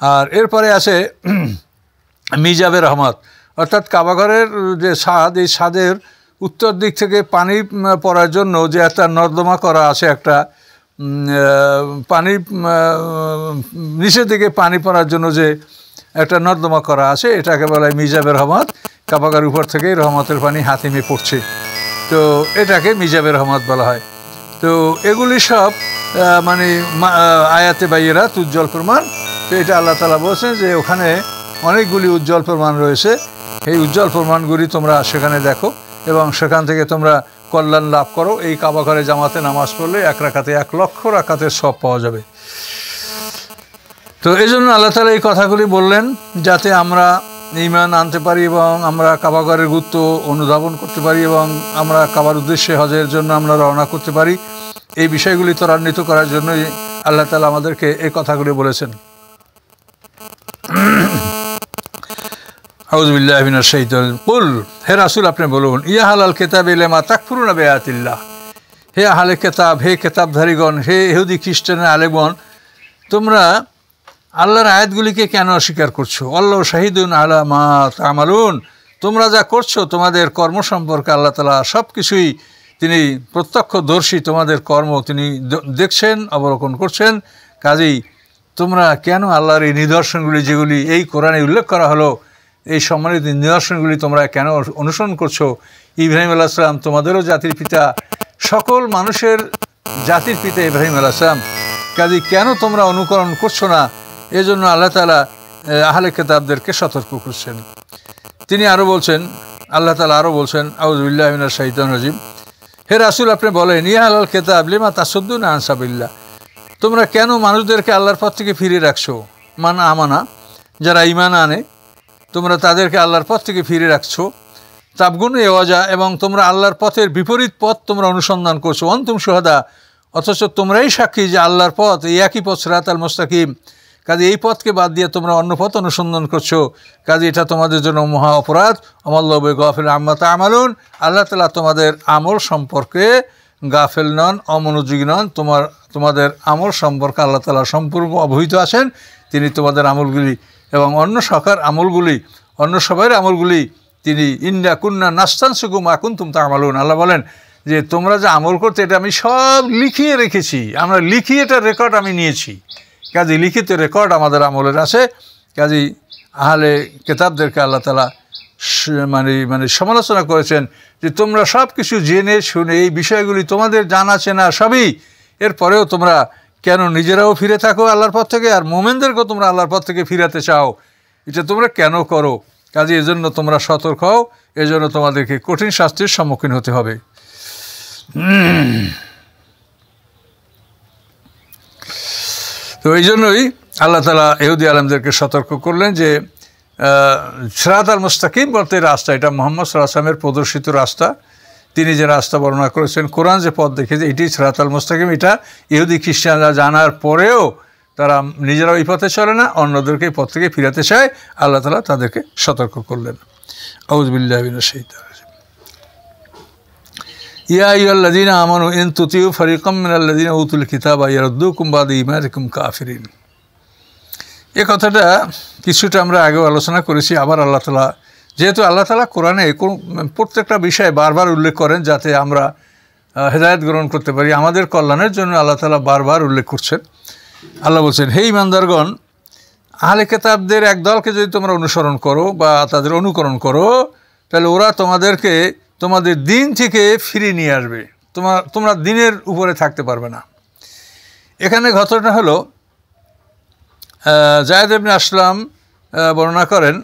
আর এরপরে আছে [clears throat] মিজাবের রহমত। অর্থাৎ কাবাঘরের যে স্বাদ, এই স্বাদের উত্তর দিক থেকে পানি পড়ার জন্য যে একটা নর্দমা করা আছে, একটা পানি নিচের দিকে পানি পড়ার জন্য যে একটা নর্দমা করা আছে, এটাকে বলা হয় মিজাবের রহমত। কাবাগার উপর থেকেই রহমতের পানি হাতিমে পড়ছে। তো এটাকে মিজাবের রহমত বলা হয়। তো এগুলি সব মানে আয়াতে বাইয়েরা উজ্জ্বল প্রমাণ। তো এটা আল্লাহ তালা বলছেন যে ওখানে অনেকগুলি উজ্জ্বল প্রমাণ রয়েছে। এই উজ্জ্বল প্রমাণগুলি তোমরা সেখানে দেখো। এবং সেখান থেকে তোমরা কল্যাণ লাভ করো। এই কাবাঘরে জামাতে নামাজ পড়লে এক রাখাতে এক লক্ষ রাখাতে সব পাওয়া যাবে। তো এই জন্য আল্লাহ তালা এই কথাগুলি বললেন, যাতে আমরা ইমান আনতে পারি এবং আমরা কাবাঘরের গুরুত্ব অনুধাবন করতে পারি এবং আমরা কাবার উদ্দেশ্যে হজের জন্য আমরা রওনা করতে পারি। এই বিষয়গুলি ত্বরান্বিত করার জন্যই আল্লাহ তালা আমাদেরকে এই কথাগুলি বলেছেন। আউজবিল্লাহমিনা শহীদুল কুল, হে রাসুল, আপনি বলুন, ইয়া হালাল কেতাব এলেমা তাকফুরুনা বেয়াতিল্লাহ। হে আহলে কেতাব, হে কেতাবধারীগণ, হে ইহুদি খ্রিস্টানের আলেগণ তোমরা আল্লাহর আয়াতগুলিকে কেন অস্বীকার করছ? আল্লাহ শাহিদুন আলা মা তামালুন। তোমরা যা করছ, তোমাদের কর্ম সম্পর্কে আল্লাহ তালা সব কিছুই তিনি প্রত্যক্ষদর্শী, তোমাদের কর্ম তিনি দেখছেন, অবলোকন করছেন। কাজেই তোমরা কেন আল্লাহর এই নিদর্শনগুলি, যেগুলি এই কোরআনে উল্লেখ করা হলো এই সম্মানিত নিদর্শনগুলি তোমরা কেন অনুসরণ করছ? ইব্রাহিম আলাহিসাম তোমাদেরও জাতির পিতা, সকল মানুষের জাতির পিতা ইব্রাহিম আলাহিসাম কাজে কেন তোমরা অনুকরণ করছ না? এজন্য আল্লাহ তালা আহলে খেতাবদেরকে সতর্ক করছেন। তিনি আরও বলছেন, আল্লাহ তালা আরও বলছেন আউজবিল্লাহমিনা শাহিদান রাজিম। হে রাসুল, আপনি বলেন ইয়া আল্লাহ কেতাব, লিমা তাসদ্দুন আনসাবিল্লা তোমরা কেন মানুষদেরকে আল্লাহর পথ থেকে ফিরে রাখছো? মানা আমানা, যারা ইমান আনে তোমরা তাদেরকে আল্লাহর পথ থেকে ফিরে রাখছো। তাবগুন এওয়াজা এবং তোমরা আল্লাহর পথের বিপরীত পথ তোমরা অনুসন্ধান করছ। অন্তুম সোহাদা অথচ তোমরাই সাক্ষী যে আল্লাহর পথ এই একই পথ রাত আল মোস্তাকিম। কাজে এই পথকে বাদ দিয়ে তোমরা অন্য পথ অনুসন্ধান করছ। কাজে এটা তোমাদের জন্য মহা অপরাধ। অমল্লবে গফিল আহমদ আমালুন আল্লাহ তালা তোমাদের আমল সম্পর্কে গাফেল নন, অমনোযোগী নন। তোমার, তোমাদের আমল সম্পর্কে আল্লাহ তালা সম্পূর্ণ অবহিত আছেন। তিনি তোমাদের আমলগুলি এবং অন্য সকার আমলগুলি, অন্য সবাই আমলগুলি তিনি ইন্ডা কুন্না নাস্তান সুকুম আকুন তুম তা আমলুন আল্লাহ বলেন যে, তোমরা যে আমল করতে, এটা আমি সব লিখিয়ে রেখেছি। আমরা লিখিয়ে এটা রেকর্ড আমি নিয়েছি। কাজে লিখিত রেকর্ড আমাদের আমলের আছে। কাজেই আহলে কেতাবদেরকে আল্লাহ তালা মানে মানে সমালোচনা করেছেন যে, তোমরা সব কিছু জেনে, শুনে এই বিষয়গুলি তোমাদের জানা, চেনা সবই। এরপরেও তোমরা কেন নিজেরাও ফিরে থাকো আল্লাহর পথ থেকে? আর মোমেনদেরকেও তোমরা আল্লাহর পথ থেকে ফিরাতে চাও। এটা তোমরা কেন করো? কাজে এজন্য তোমরা সতর্ক হও, এজন্য তোমাদেরকে কঠিন শাস্তির সম্মুখীন হতে হবে। তো এই জন্যই আল্লাহ তালা এহুদি আলমদেরকে সতর্ক করলেন যে সিরাত আল মুস্তাকিম বলতে রাস্তা, এটা মোহাম্মদ সাল্লাহামের প্রদর্শিত রাস্তা। তিনি যে রাস্তা বর্ণনা করেছেন, কোরআন যে পথ দেখেছে এটি সিরাত আল মুস্তাকিম। এটা ইহুদি খ্রিস্টানরা জানার পরেও তারা নিজেরা ওই পথে চলে না, অন্যদেরকে এই পথ থেকে ফিরাতে চায়। আল্লাহ তালা তাদেরকে সতর্ক করলেন। আউজবিল্লাহিন আমানু ইন তুতিউ ফরিকম মিনাল্লাদিনা উতুল কিতাব ইয়ারদ্দুকুম বাদ ইমারিকুম কাফিরিন। এ কথাটা কিছুটা আমরা আগেও আলোচনা করেছি, আবার আল্লাহ তালা যেহেতু আল্লাহ তালা কোরআনে প্রত্যেকটা বিষয়ে বারবার উল্লেখ করেন যাতে আমরা হেদায়ত গ্রহণ করতে পারি। আমাদের কল্যাণের জন্য আল্লাহ তালা বারবার উল্লেখ করছেন। আল্লাহ বলছেন, হে ইমানদারগণ আহলে কেতাবদের এক দলকে যদি তোমরা অনুসরণ করো বা তাদের অনুকরণ করো, তাহলে ওরা তোমাদেরকে, তোমাদের দিন থেকে ফিরিয়ে নিয়ে আসবে। তোমার তোমরা দিনের উপরে থাকতে পারবে না। এখানে ঘটনা হলো জায়দ ইবনে আসলাম বর্ণনা করেন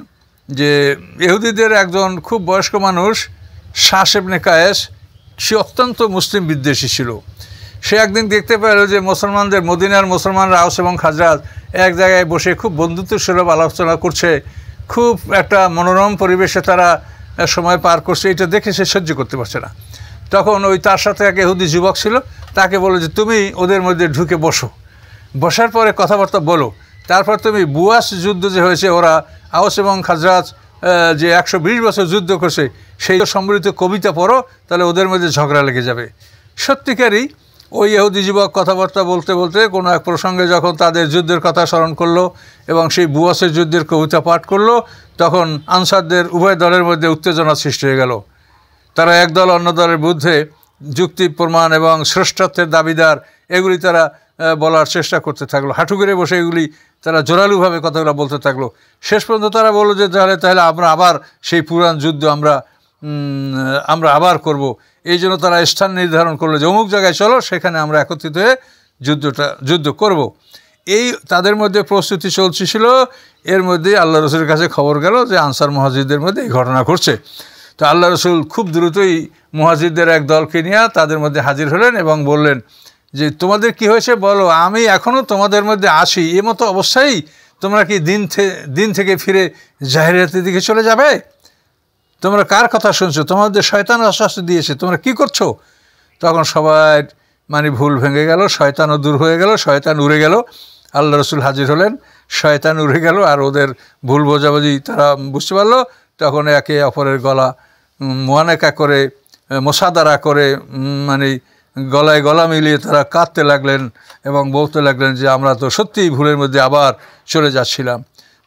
যে ইহুদিদের একজন খুব বয়স্ক মানুষ, শাহ কায়েস, সে অত্যন্ত মুসলিম বিদ্বেষী ছিল। সে একদিন দেখতে পেল যে মুসলমানদের, মদিনার মুসলমানরা আউস এবং খাজরাত এক জায়গায় বসে খুব বন্ধুত্ব সুলভ আলোচনা করছে। খুব একটা মনোরম পরিবেশে তারা সময় পার করছে। এটা দেখে সে সহ্য করতে পারছে না। তখন ওই তার সাথে এক এহুদি যুবক ছিল, তাকে বলো যে, তুমি ওদের মধ্যে ঢুকে বসো। বসার পরে কথাবার্তা বলো। তারপর তুমি বুয়াস যুদ্ধ যে হয়েছে, ওরা আউস এবং খাজরাজ যে একশো বিশ বছর যুদ্ধ করছে, সেই সম্মিলিত কবিতা পড়ো, তাহলে ওদের মধ্যে ঝগড়া লেগে যাবে। সত্যিকারই ওই ইহুদি যুবক কথাবার্তা বলতে বলতে কোনো এক প্রসঙ্গে যখন তাদের যুদ্ধের কথা স্মরণ করল এবং সেই বুয়াসের যুদ্ধের কবিতা পাঠ করল, তখন আনসারদের উভয় দলের মধ্যে উত্তেজনা সৃষ্টি হয়ে গেল। তারা এক দল অন্য দলের বিরুদ্ধে যুক্তি, প্রমাণ এবং শ্রেষ্ঠত্বের দাবিদার, এগুলি তারা বলার চেষ্টা করতে থাকল। হাঁটু করে বসে এগুলি তারা জোরালুভাবে কথাগুলো বলতে থাকল। শেষ পর্যন্ত তারা বলল যে, তাহলে তাহলে আমরা আবার সেই পুরাণ যুদ্ধ আমরা আমরা আবার করব। এই জন্য তারা স্থান নির্ধারণ করল যে, অমুক জায়গায় চলো, সেখানে আমরা একত্রিত হয়ে যুদ্ধটা, যুদ্ধ করব। এই তাদের মধ্যে প্রস্তুতি চলছিল এর মধ্যে আল্লাহ রসুলের কাছে খবর গেল যে, আনসার মহাজিদের মধ্যে এই ঘটনা ঘটছে। তো আল্লাহ রসুল খুব দ্রুতই মহাজিদদের এক দলকে নিয়ে তাদের মধ্যে হাজির হলেন এবং বললেন যে তোমাদের কি হয়েছে বলো, আমি এখনও তোমাদের মধ্যে আসি এ মতো অবস্থায় তোমরা কি দিন দিন থেকে ফিরে জাহেরিয়াতের দিকে চলে যাবে? তোমরা কার কথা শুনছো? তোমাদের শয়তান আশ্বাস দিয়েছে, তোমরা কি করছ? তখন সবাই মানে ভুল ভেঙে গেল, শয়তানও দূর হয়ে গেল, শয়তান উড়ে গেল। আল্লাহ রসুল হাজির হলেন, শয়তান উড়ে গেল আর ওদের ভুল বোঝাবুঝি তারা বুঝতে পারল। তখন একে অপরের গলা মোয়ানেকা করে মশাদারা করে মানে গলায় গলা মিলিয়ে তারা কাঁদতে লাগলেন এবং বলতে লাগলেন যে, আমরা তো সত্যিই ভুলের মধ্যে আবার চলে যাচ্ছিলাম।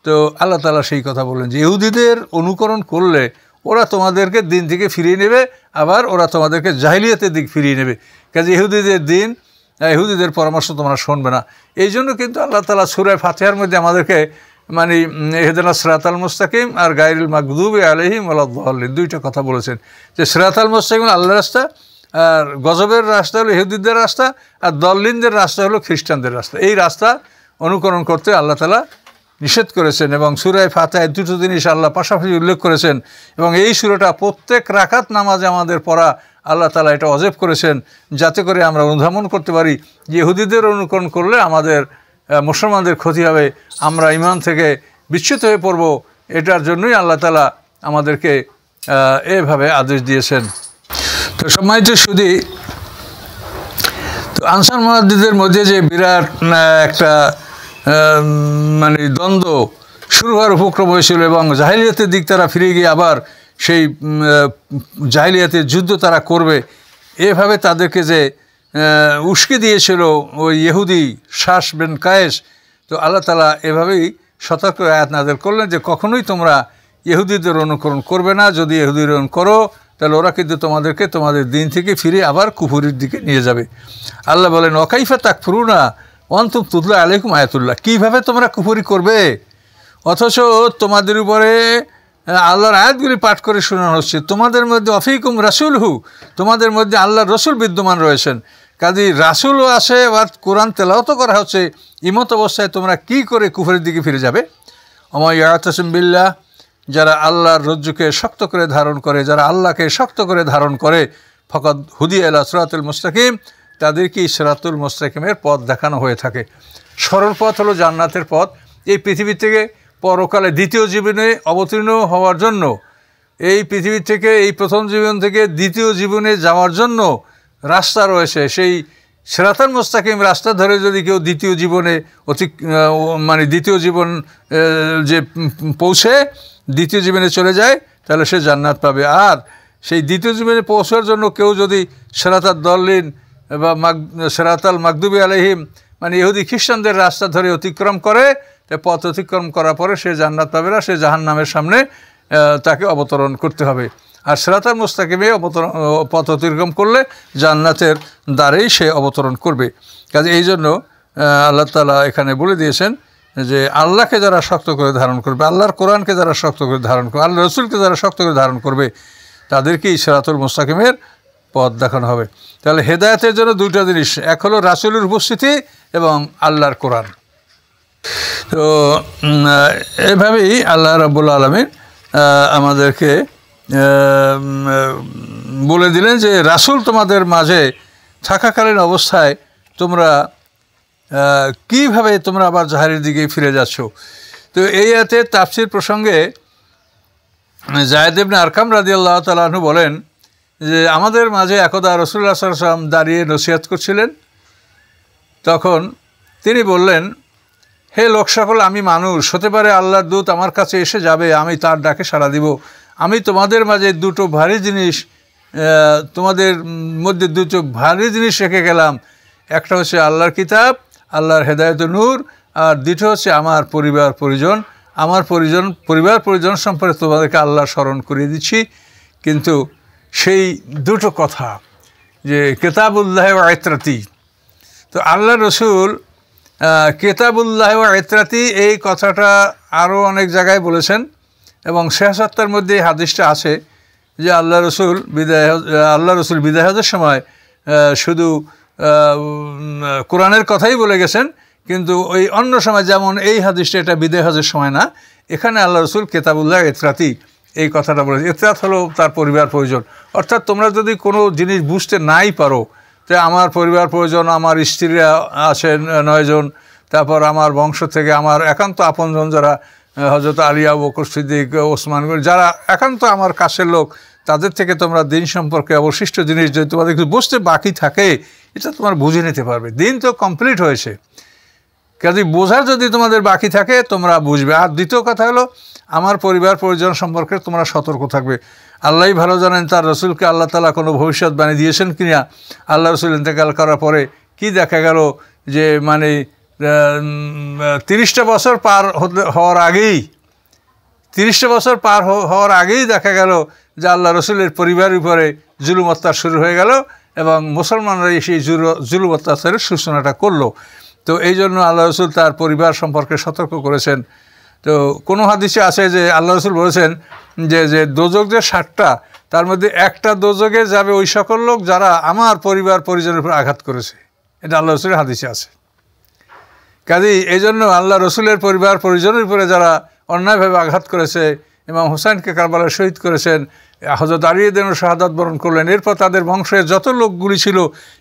তো আল্লাহ তালা সেই কথা বললেন যে, ইহুদিদের অনুকরণ করলে ওরা তোমাদেরকে দিন থেকে ফিরিয়ে নেবে, আবার ওরা তোমাদেরকে জাহিলিয়াতের দিক ফিরিয়ে নেবে। কাজে ইহুদিদের দিন ইহুদিদের পরামর্শ তোমরা শুনবে না। এই জন্য কিন্তু আল্লাহ তালা সুরায় ফাতেহার মধ্যে আমাদেরকে মানে এহেদানা সরাতাল মুস্তাকিম আর গাইরুল মাকদুব আলহিম আল্লাহ দুইটা কথা বলেছেন। যে সরাতাল মুস্তাকিম আল্লাহ রাস্তা আর গজবের রাস্তা হলো ইহুদিদের রাস্তা, আর দল্লিনদের রাস্তা হলো খ্রিস্টানদের রাস্তা। এই রাস্তা অনুকরণ করতে আল্লাহ তালা নিষেধ করেছেন এবং সুরায় ফাতায় দুটো জিনিস আল্লাহ পাশাপাশি উল্লেখ করেছেন এবং এই সুরটা প্রত্যেক রাখাত নামাজে আমাদের পড়া আল্লাহ তালা এটা অজেব করেছেন যাতে করে আমরা অনুধাবন করতে পারি যে ইহুদিদের অনুকরণ করলে আমাদের মুসলমানদের ক্ষতি হবে, আমরা ইমান থেকে বিচ্ছুত হয়ে পড়ব, এটার জন্যই আল্লাহ তালা আমাদেরকে এভাবে আদেশ দিয়েছেন। তো সম্মানিত শুধু তো আনসার মহাদিদের মধ্যে যে বিরাট একটা মানে দ্বন্দ্ব শুরু হওয়ার উপক্রম হয়েছিল এবং জাহিলিয়াতের দিক তারা ফিরে গিয়ে আবার সেই জাহিলিয়াতের যুদ্ধ তারা করবে, এভাবে তাদেরকে যে উস্কে দিয়েছিল ওই ইহুদি শ্বাস বেন কায়েস, তো আল্লাহ তালা এভাবেই সতর্ক আয়াত নাদের করলেন যে কখনোই তোমরা ইহুদিদের অনুকরণ করবে না, যদি ইহুদির করো তাহলে ওরা কিন্তু তোমাদেরকে তোমাদের দিন থেকে ফিরে আবার কুফুরির দিকে নিয়ে যাবে। আল্লাহ বলেন অকাইফা তাক ফুরুনা অন্তুম তুতলা আলাইকুম আয়াতুল্লাহ। কীভাবে তোমরা কুফুরি করবে? অথচ তোমাদের উপরে আল্লাহর আয়াতগুলি পাঠ করে শোনানো হচ্ছে। তোমাদের মধ্যে অফিকুম রাসুল হু তোমাদের মধ্যে আল্লাহর রসুল বিদ্যমান রয়েছেন। কাজী রাসুলও আসে বা কোরআন তেলাওত করা হচ্ছে। ইমত অবস্থায় তোমরা কি করে কুফুরের দিকে ফিরে যাবে? অময় ইয়াতসিম বিল্লাহ যারা আল্লাহর রজ্জুকে শক্ত করে ধারণ করে, যারা আল্লাহকে শক্ত করে ধারণ করে ফকত হুদি আল্লাহ সরাতুল মুস্তাকিম, তাদেরকে ইসরাতুল মুস্তাকিমের পথ দেখানো হয়ে থাকে। সরল পথ হলো জান্নাতের পথ। এই পৃথিবী থেকে পরকালে দ্বিতীয় জীবনে অবতীর্ণ হওয়ার জন্য, এই পৃথিবী থেকে, এই প্রথম জীবন থেকে দ্বিতীয় জীবনে যাওয়ার জন্য রাস্তা রয়েছে। সেই সেরাতান মোস্তাকিম রাস্তা ধরে যদি কেউ দ্বিতীয় জীবনে অতি মানে দ্বিতীয় জীবন যে পৌঁছে দ্বিতীয় জীবনে চলে যায়, তাহলে সে জান্নাত পাবে। আর সেই দ্বিতীয় জীবনে পৌঁছার জন্য কেউ যদি সেরাতার দলিন বা মাগ, সেরাতাল মাকদুবি আলহিম মানে ইহুদি খ্রিস্টানদের রাস্তা ধরে অতিক্রম করে পথ অতিক্রম করার পরে সে জান্নাত পাবে না, সে জাহান নামের সামনে তাকে অবতরণ করতে হবে। আর সেরাতার মোস্তাকিমে অবতরণ পথ অতিক্রম করলে জান্নাতের দ্বারেই সে অবতরণ করবে। কাজে এই জন্য আল্লাহ তালা এখানে বলে দিয়েছেন যে আল্লাহকে যারা শক্ত করে ধারণ করবে, আল্লাহর কোরআনকে যারা শক্ত করে ধারণ করবে আল্লাহ রসুলকে যারা শক্ত করে ধারণ করবে, তাদেরকেই সেরাতুল মোস্তাকিমের পথ দেখানো হবে। তাহলে হেদায়তের জন্য দুইটা জিনিস, এক হলো রাসুলের উপস্থিতি এবং আল্লাহর কোরআন। তো এভাবেই আল্লাহ রাবুল আলমিন আমাদেরকে বলে দিলেন যে রাসুল তোমাদের মাঝে থাকাকালীন অবস্থায় তোমরা কীভাবে তোমরা আবার জাহারির দিকে ফিরে যাচ্ছ? তো এই এতে তাফসির প্রসঙ্গে জায়দেবনে আরকাম রাজি আল্লাহ তালু বলেন যে, আমাদের মাঝে একদা রসুল্লাহ সাল্লাম দাঁড়িয়ে নসিহাত করছিলেন। তখন তিনি বললেন, হে লোক সকল আমি মানুষ, হতে পারে আল্লাহর দূত আমার কাছে এসে যাবে, আমি তার ডাকে সাড়া দিব। আমি তোমাদের মাঝে দুটো ভারী জিনিস তোমাদের মধ্যে দুটো ভারী জিনিস রেখে গেলাম। একটা হচ্ছে আল্লাহর কিতাব আল্লাহর হেদায়ত নূর। আর দ্বিতীয় হচ্ছে আমার পরিবার, পরিজন। আমার পরিজন, পরিবার, পরিজন সম্পর্কে তোমাদেরকে আল্লাহ স্মরণ করিয়ে দিচ্ছি। কিন্তু সেই দুটো কথা, যে কেতাবুল্লাহ ও আয়ত্রাতি তো আল্লাহ রসুল কেতাবুল্লাহ ও আয়ত্রাতি এই কথাটা আরও অনেক জায়গায় বলেছেন। এবং শেহসাত্তার মধ্যে এই হাদিসটা আছে যে আল্লাহ রসুল বিদায় আল্লাহ রসুল বিদায় হজের সময় শুধু কোরআনের কথাই বলে গেছেন, কিন্তু ওই অন্য সময় যেমন এই হাদিসটা, এটা বিদায় হজের সময় না, এখানে আল্লাহ রসুল কেতাবুল্লাহ এতরাতি এই কথাটা বলে এতরাত হলো তার পরিবার প্রয়োজন। অর্থাৎ তোমরা যদি কোনো জিনিস বুঝতে নাই পারো তো আমার পরিবার প্রয়োজন, আমার স্ত্রীরা আছেন নয়জন তারপর আমার বংশ থেকে আমার একান্ত আপনজন যারা হজরত আলিয়া বকর সিদ্দিক, ওসমান যারা একান্ত আমার কাছের লোক তাদের থেকে তোমরা দিন সম্পর্কে অবশিষ্ট জিনিস যদি তোমাদের কিছু বুঝতে বাকি থাকে, এটা তোমার বুঝে নিতে পারবে। দিন তো কমপ্লিট হয়েছে। কাজে বোঝার যদি তোমাদের বাকি থাকে, তোমরা বুঝবে। আর দ্বিতীয় কথা হলো, আমার পরিবার পরিজন সম্পর্কে তোমরা সতর্ক থাকবে। আল্লাহ ভালো জানেন, তার রসুলকে আল্লাহ তালা কোনো ভবিষ্যৎবাণী দিয়েছেন কি না আল্লাহ রসুল ইন্তেকাল করার পরে কি দেখা গেল যে মানে তিরিশটা বছর পার হওয়ার আগেই, তিরিশটা বছর পার হওয়ার আগেই দেখা গেল যে আল্লাহ রসুলের পরিবারের উপরে জুলুম অত্যাচার শুরু হয়ে গেল এবং মুসলমানরা সেই জুলুম অত্যাচারের সূচনাটা করল। তো এই জন্য আল্লাহ রসুল তার পরিবার সম্পর্কে সতর্ক করেছেন। তো কোনো হাদিসে আছে যে আল্লাহ রসুল বলেছেন যে যে দোজক যে ষাটটা, তার মধ্যে একটা দোজকে যাবে ওই সকল লোক যারা আমার পরিবার পরিজনের উপর আঘাত করেছে। এটা আল্লাহ রসুলের হাদিসে আছে। কাজেই এই জন্য আল্লাহ রসুলের পরিবার পরিজনের উপরে যারা অন্যায়ভাবে আঘাত করেছে ইমাম হোসেনকে কারবালায় শহীদ করেছেন হজরত আরিয়েদেন শাহাদাত বরণ করলেন। এরপর তাদের বংশের যত লোকগুলি ছিল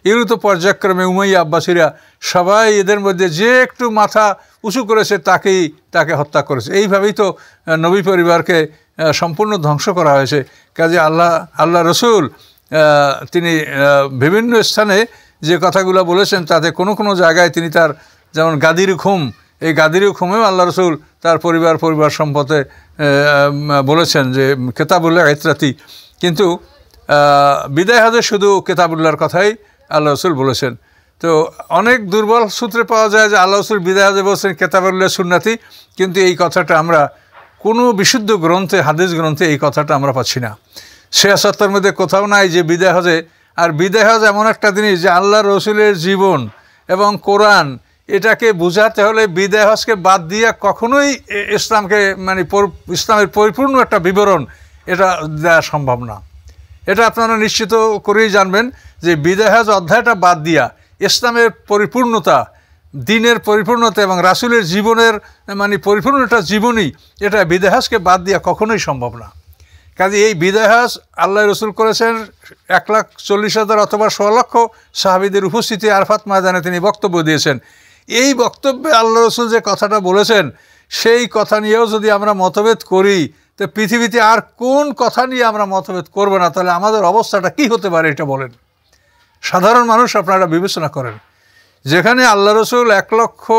এগুলো তো পর্যায়ক্রমে উমাইয়া, আব্বাসীরা সবাই এদের মধ্যে যে একটু মাথা উঁচু করেছে, তাকেই, তাকে হত্যা করেছে। এইভাবেই তো নবী পরিবারকে সম্পূর্ণ ধ্বংস করা হয়েছে। কাজে আল্লাহ আল্লাহ রসুল তিনি বিভিন্ন স্থানে যে কথাগুলো বলেছেন, তাতে কোনো কোনো জায়গায় তিনি তার যেমন গাদির খুম এই গাদির খুমেও আল্লাহ রসুল তার পরিবার পরিবার সম্পদে বলেছেন যে কেতাবুল্লাহ এতরাতি কিন্তু বিদায় হাজে শুধু কেতাবুল্লাহর কথাই আল্লাহ রসুল বলেছেন। তো অনেক দুর্বল সূত্রে পাওয়া যায় যে আল্লাহ রসুল বিদায় হাজে বলছেন কেতাবুল্লাহ সুন্নাতি, কিন্তু এই কথাটা আমরা কোনো বিশুদ্ধ গ্রন্থে, হাদিস গ্রন্থে এই কথাটা আমরা পাচ্ছি না। শেয়াসত্তার মধ্যে কোথাও নাই যে বিদায় হজে, আর বিদায় হজ এমন একটা জিনিস যে আল্লাহ রসুলের জীবন এবং কোরআন এটাকে বোঝাতে হলে বিদায় বাদ দিয়ে কখনোই ইসলামকে মানে ইসলামের পরিপূর্ণ একটা বিবরণ এটা দেওয়া সম্ভব না। এটা আপনারা নিশ্চিত করেই জানবেন যে বিদায় হজ অধ্যায়টা বাদ দিয়া ইসলামের পরিপূর্ণতা, দিনের পরিপূর্ণতা এবং রাসুলের জীবনের মানে পরিপূর্ণ একটা জীবনী এটা বিদেহাসকে বাদ দিয়া কখনোই সম্ভব না। কাজে এই বিদেহাস আল্লাহ রসুল করেছেন এক লাখ চল্লিশ হাজার অথবা ছ লক্ষ সাহাবিদের উপস্থিতি আরফাত ময়দানে তিনি বক্তব্য দিয়েছেন। এই বক্তব্যে আল্লাহ রসুল যে কথাটা বলেছেন, সেই কথা নিয়েও যদি আমরা মতভেদ করি, তো পৃথিবীতে আর কোন কথা নিয়ে আমরা মতভেদ করব না? তাহলে আমাদের অবস্থাটা কি হতে পারে এটা বলেন। সাধারণ মানুষ আপনারা বিবেচনা করেন। যেখানে আল্লাহ রসুল এক লক্ষ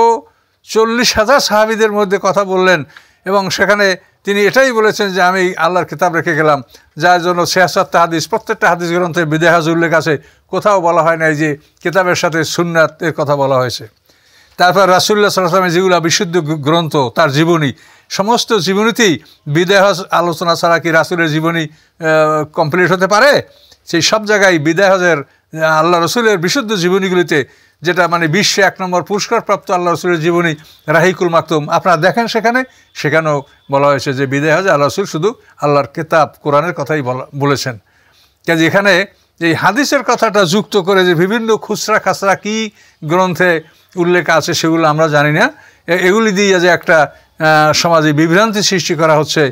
চল্লিশ হাজার সাহাবিদের মধ্যে কথা বললেন এবং সেখানে তিনি এটাই বলেছেন যে আমি আল্লাহর কিতাব রেখে গেলাম, যার জন্য শেয়াসাত্তা হাদিস, প্রত্যেকটা হাদিস গ্রন্থে বিদেহাজ উল্লেখ আছে। কোথাও বলা হয় নাই যে কিতাবের সাথে সুন্নাতের কথা বলা হয়েছে। তারপর রাসুল্লাহ সাল্লামের যেগুলো বিশুদ্ধ গ্রন্থ, তার জীবনী, সমস্ত জীবনীতেই বিদেহজ আলোচনা ছাড়া কি রাসুলের জীবনী কমপ্লিট হতে পারে? সেই সব জায়গায় বিদেহজের আল্লাহ রসুলের বিশুদ্ধ জীবনীগুলিতে যেটা মানে বিশ্বে এক নম্বর পুরস্কারপ্রাপ্ত আল্লাহ রসুলের জীবনী, রাহিকুল মাকতুম, আপনারা দেখেন সেখানে, সেখানেও বলা হয়েছে যে বিদায় হাজে আল্লাহ রসুল শুধু আল্লাহর কেতাব, কোরআনের কথাই বলেছেন। কাজে এখানে এই হাদিসের কথাটা যুক্ত করে যে বিভিন্ন খুচরা খাসরা কী গ্রন্থে উল্লেখ আছে, সেগুলো আমরা জানি না। এগুলি দিয়ে যে একটা সমাজে বিভ্রান্তি সৃষ্টি করা হচ্ছে,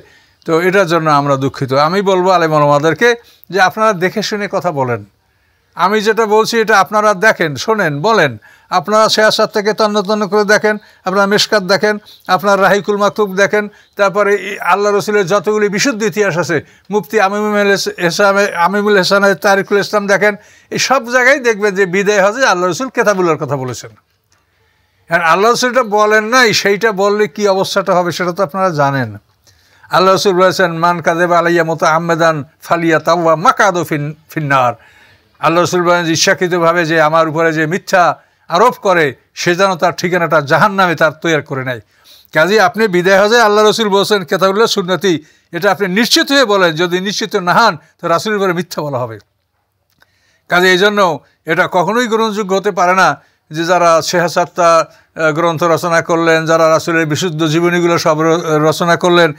তো এটার জন্য আমরা দুঃখিত। আমি বলব আলেমলমাদেরকে যে আপনারা দেখে শুনে কথা বলেন। আমি যেটা বলছি, এটা আপনারা দেখেন, শোনেন, বলেন। আপনারা শেয়াসার থেকে তন্ন তন্ন করে দেখেন, আপনারা মেশকাত দেখেন, আপনার রাহিকুল মাকতুব দেখেন, তারপরে আল্লাহ রসুলের যতগুলি বিশুদ্ধ ইতিহাস আছে, মুফতি আমিমুল ইসলাম আমিমুল হাসানের তারিকুল ইসলাম দেখেন, এই সব জায়গায় দেখবেন যে বিদায় হজে আল্লাহ রসুল কেতাবুল্লার কথা বলেছেন। আর আল্লাহ রসুলটা বলেন নাই, সেইটা বললে কি অবস্থাটা হবে সেটা তো আপনারা জানেন। আল্লাহ রসুল বলেছেন, মান কাদেব আলাইয়া মতো আহমেদান ফালিয়া তাওয়া মাকাদো ফিন, ফিন্নার। আল্লাহ রসুল বলেন, ইচ্ছাকৃতভাবে যে আমার উপরে যে মিথ্যা আরোপ করে, সে যেন তার ঠিকানাটা জাহান নামে তার তৈরি করে নেয়। কাজে আপনি বিদায় হজে আল্লাহ রসুল বলছেন, কেতাবুল্লাহ সুন্নতি। এটা আপনি নিশ্চিত হয়ে বলেন, যদি নিশ্চিত না হন, তো রাসুলের উপরে মিথ্যা বলা হবে। কাজে এই জন্য এটা কখনোই গ্রহণযোগ্য হতে পারে না। যে যারা শেহাসাত্তা গ্রন্থ রচনা করলেন, যারা রাসুলের বিশুদ্ধ জীবনীগুলো সব রচনা করলেন,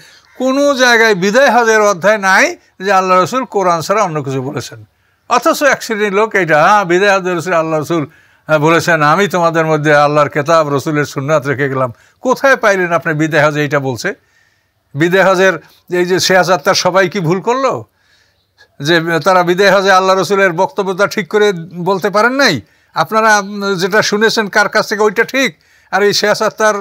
কোনো জায়গায় বিদায় হাজের অধ্যায় নাই যে আল্লাহ রসুল কোরআন ছাড়া অন্য কিছু বলেছেন। অথচ এক শ্রেণির লোক এইটা হ্যাঁ বিদায় হজের রসুল আল্লাহ রসুল বলেছেন, আমি তোমাদের মধ্যে আল্লাহর কেতাব, রসুলের সুন্নাত রেখে গেলাম। কোথায় পাইলেন আপনি বিদায় হজে এইটা বলছে? বিদায় হজের এই যে শেহাজাত্তার সবাই কি ভুল করল? যে তারা বিদায় হজে আল্লাহ রসুলের বক্তব্যটা ঠিক করে বলতে পারেন নাই? আপনারা যেটা শুনেছেন কার কাছ থেকে, ওইটা ঠিক। আর এই শেষ আত্মার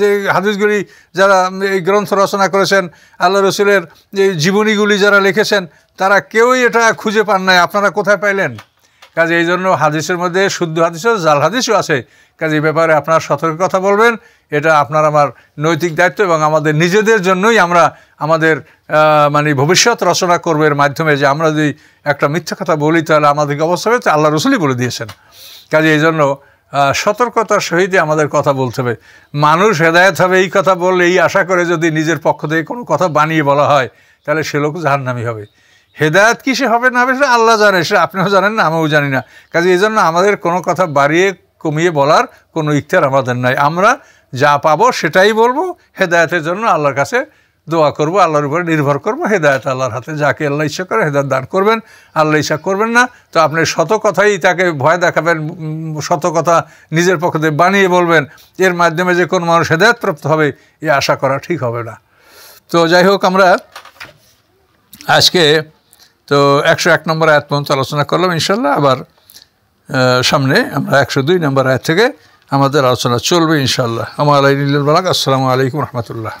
যে হাদিসগুলি যারা এই গ্রন্থ রচনা করেছেন, আল্লাহ রসুলের যে জীবনীগুলি যারা লিখেছেন, তারা কেউই এটা খুঁজে পান নাই। আপনারা কোথায় পাইলেন? কাজে এই জন্য হাদিসের মধ্যে শুদ্ধ হাদিসও জাল হাদিসও আছে। কাজে এই ব্যাপারে আপনারা সতর্ক কথা বলবেন। এটা আপনার আমার নৈতিক দায়িত্ব এবং আমাদের নিজেদের জন্যই আমরা আমাদের মানে ভবিষ্যৎ রচনা করব এর মাধ্যমে যে আমরা যদি একটা মিথ্যা কথা বলি, তাহলে আমাদেরকে অবস্থা হয়েছে, আল্লাহ রসুলই বলে দিয়েছেন। কাজে এই জন্য সতর্কতার সহিতই আমাদের কথা বলতে হবে। মানুষ হেদায়ত হবে এই কথা বললে, এই আশা করে যদি নিজের পক্ষ থেকে কোনো কথা বানিয়ে বলা হয়, তাহলে সে লোক জাহান্নামি হবে। হেদায়ত কিসে হবে না হবে, সেটা আল্লাহ জানে, সেটা আপনিও জানেন না, আমিও জানি না। কাজে এই জন্য আমাদের কোনো কথা বাড়িয়ে কমিয়ে বলার কোনো ইচ্ছার আমাদের নাই। আমরা যা পাবো সেটাই বলব, হেদায়তের জন্য আল্লাহর কাছে দোয়া করব, আল্লাহর উপরে নির্ভর করব, হেদায়ত আল্লাহর হাতে যাকে আল্লাহ ইচ্ছা করে হেদায়ত দান করবেন, আল্লাহ ইচ্ছা করবেন না। তো আপনি শত কথাই তাকে ভয় দেখাবেন শত কথা নিজের পক্ষে বানিয়ে বলবেন, এর মাধ্যমে যে কোন মানুষ হেদায়তপ্রাপ্ত হবে, এ আশা করা ঠিক হবে না। তো যাই হোক, আমরা আজকে তো একশো এক নম্বর আয়াত পর্যন্ত আলোচনা করলাম ইনশাল্লাহ আবার সামনে আমরা একশো দুই নম্বর আয়াত থেকে আমাদের আলোচনা চলবে ইনশাল্লাহ আমার আলাই নীল বালাক আসসালামু আলাইকুম রহমতুল্লাহ।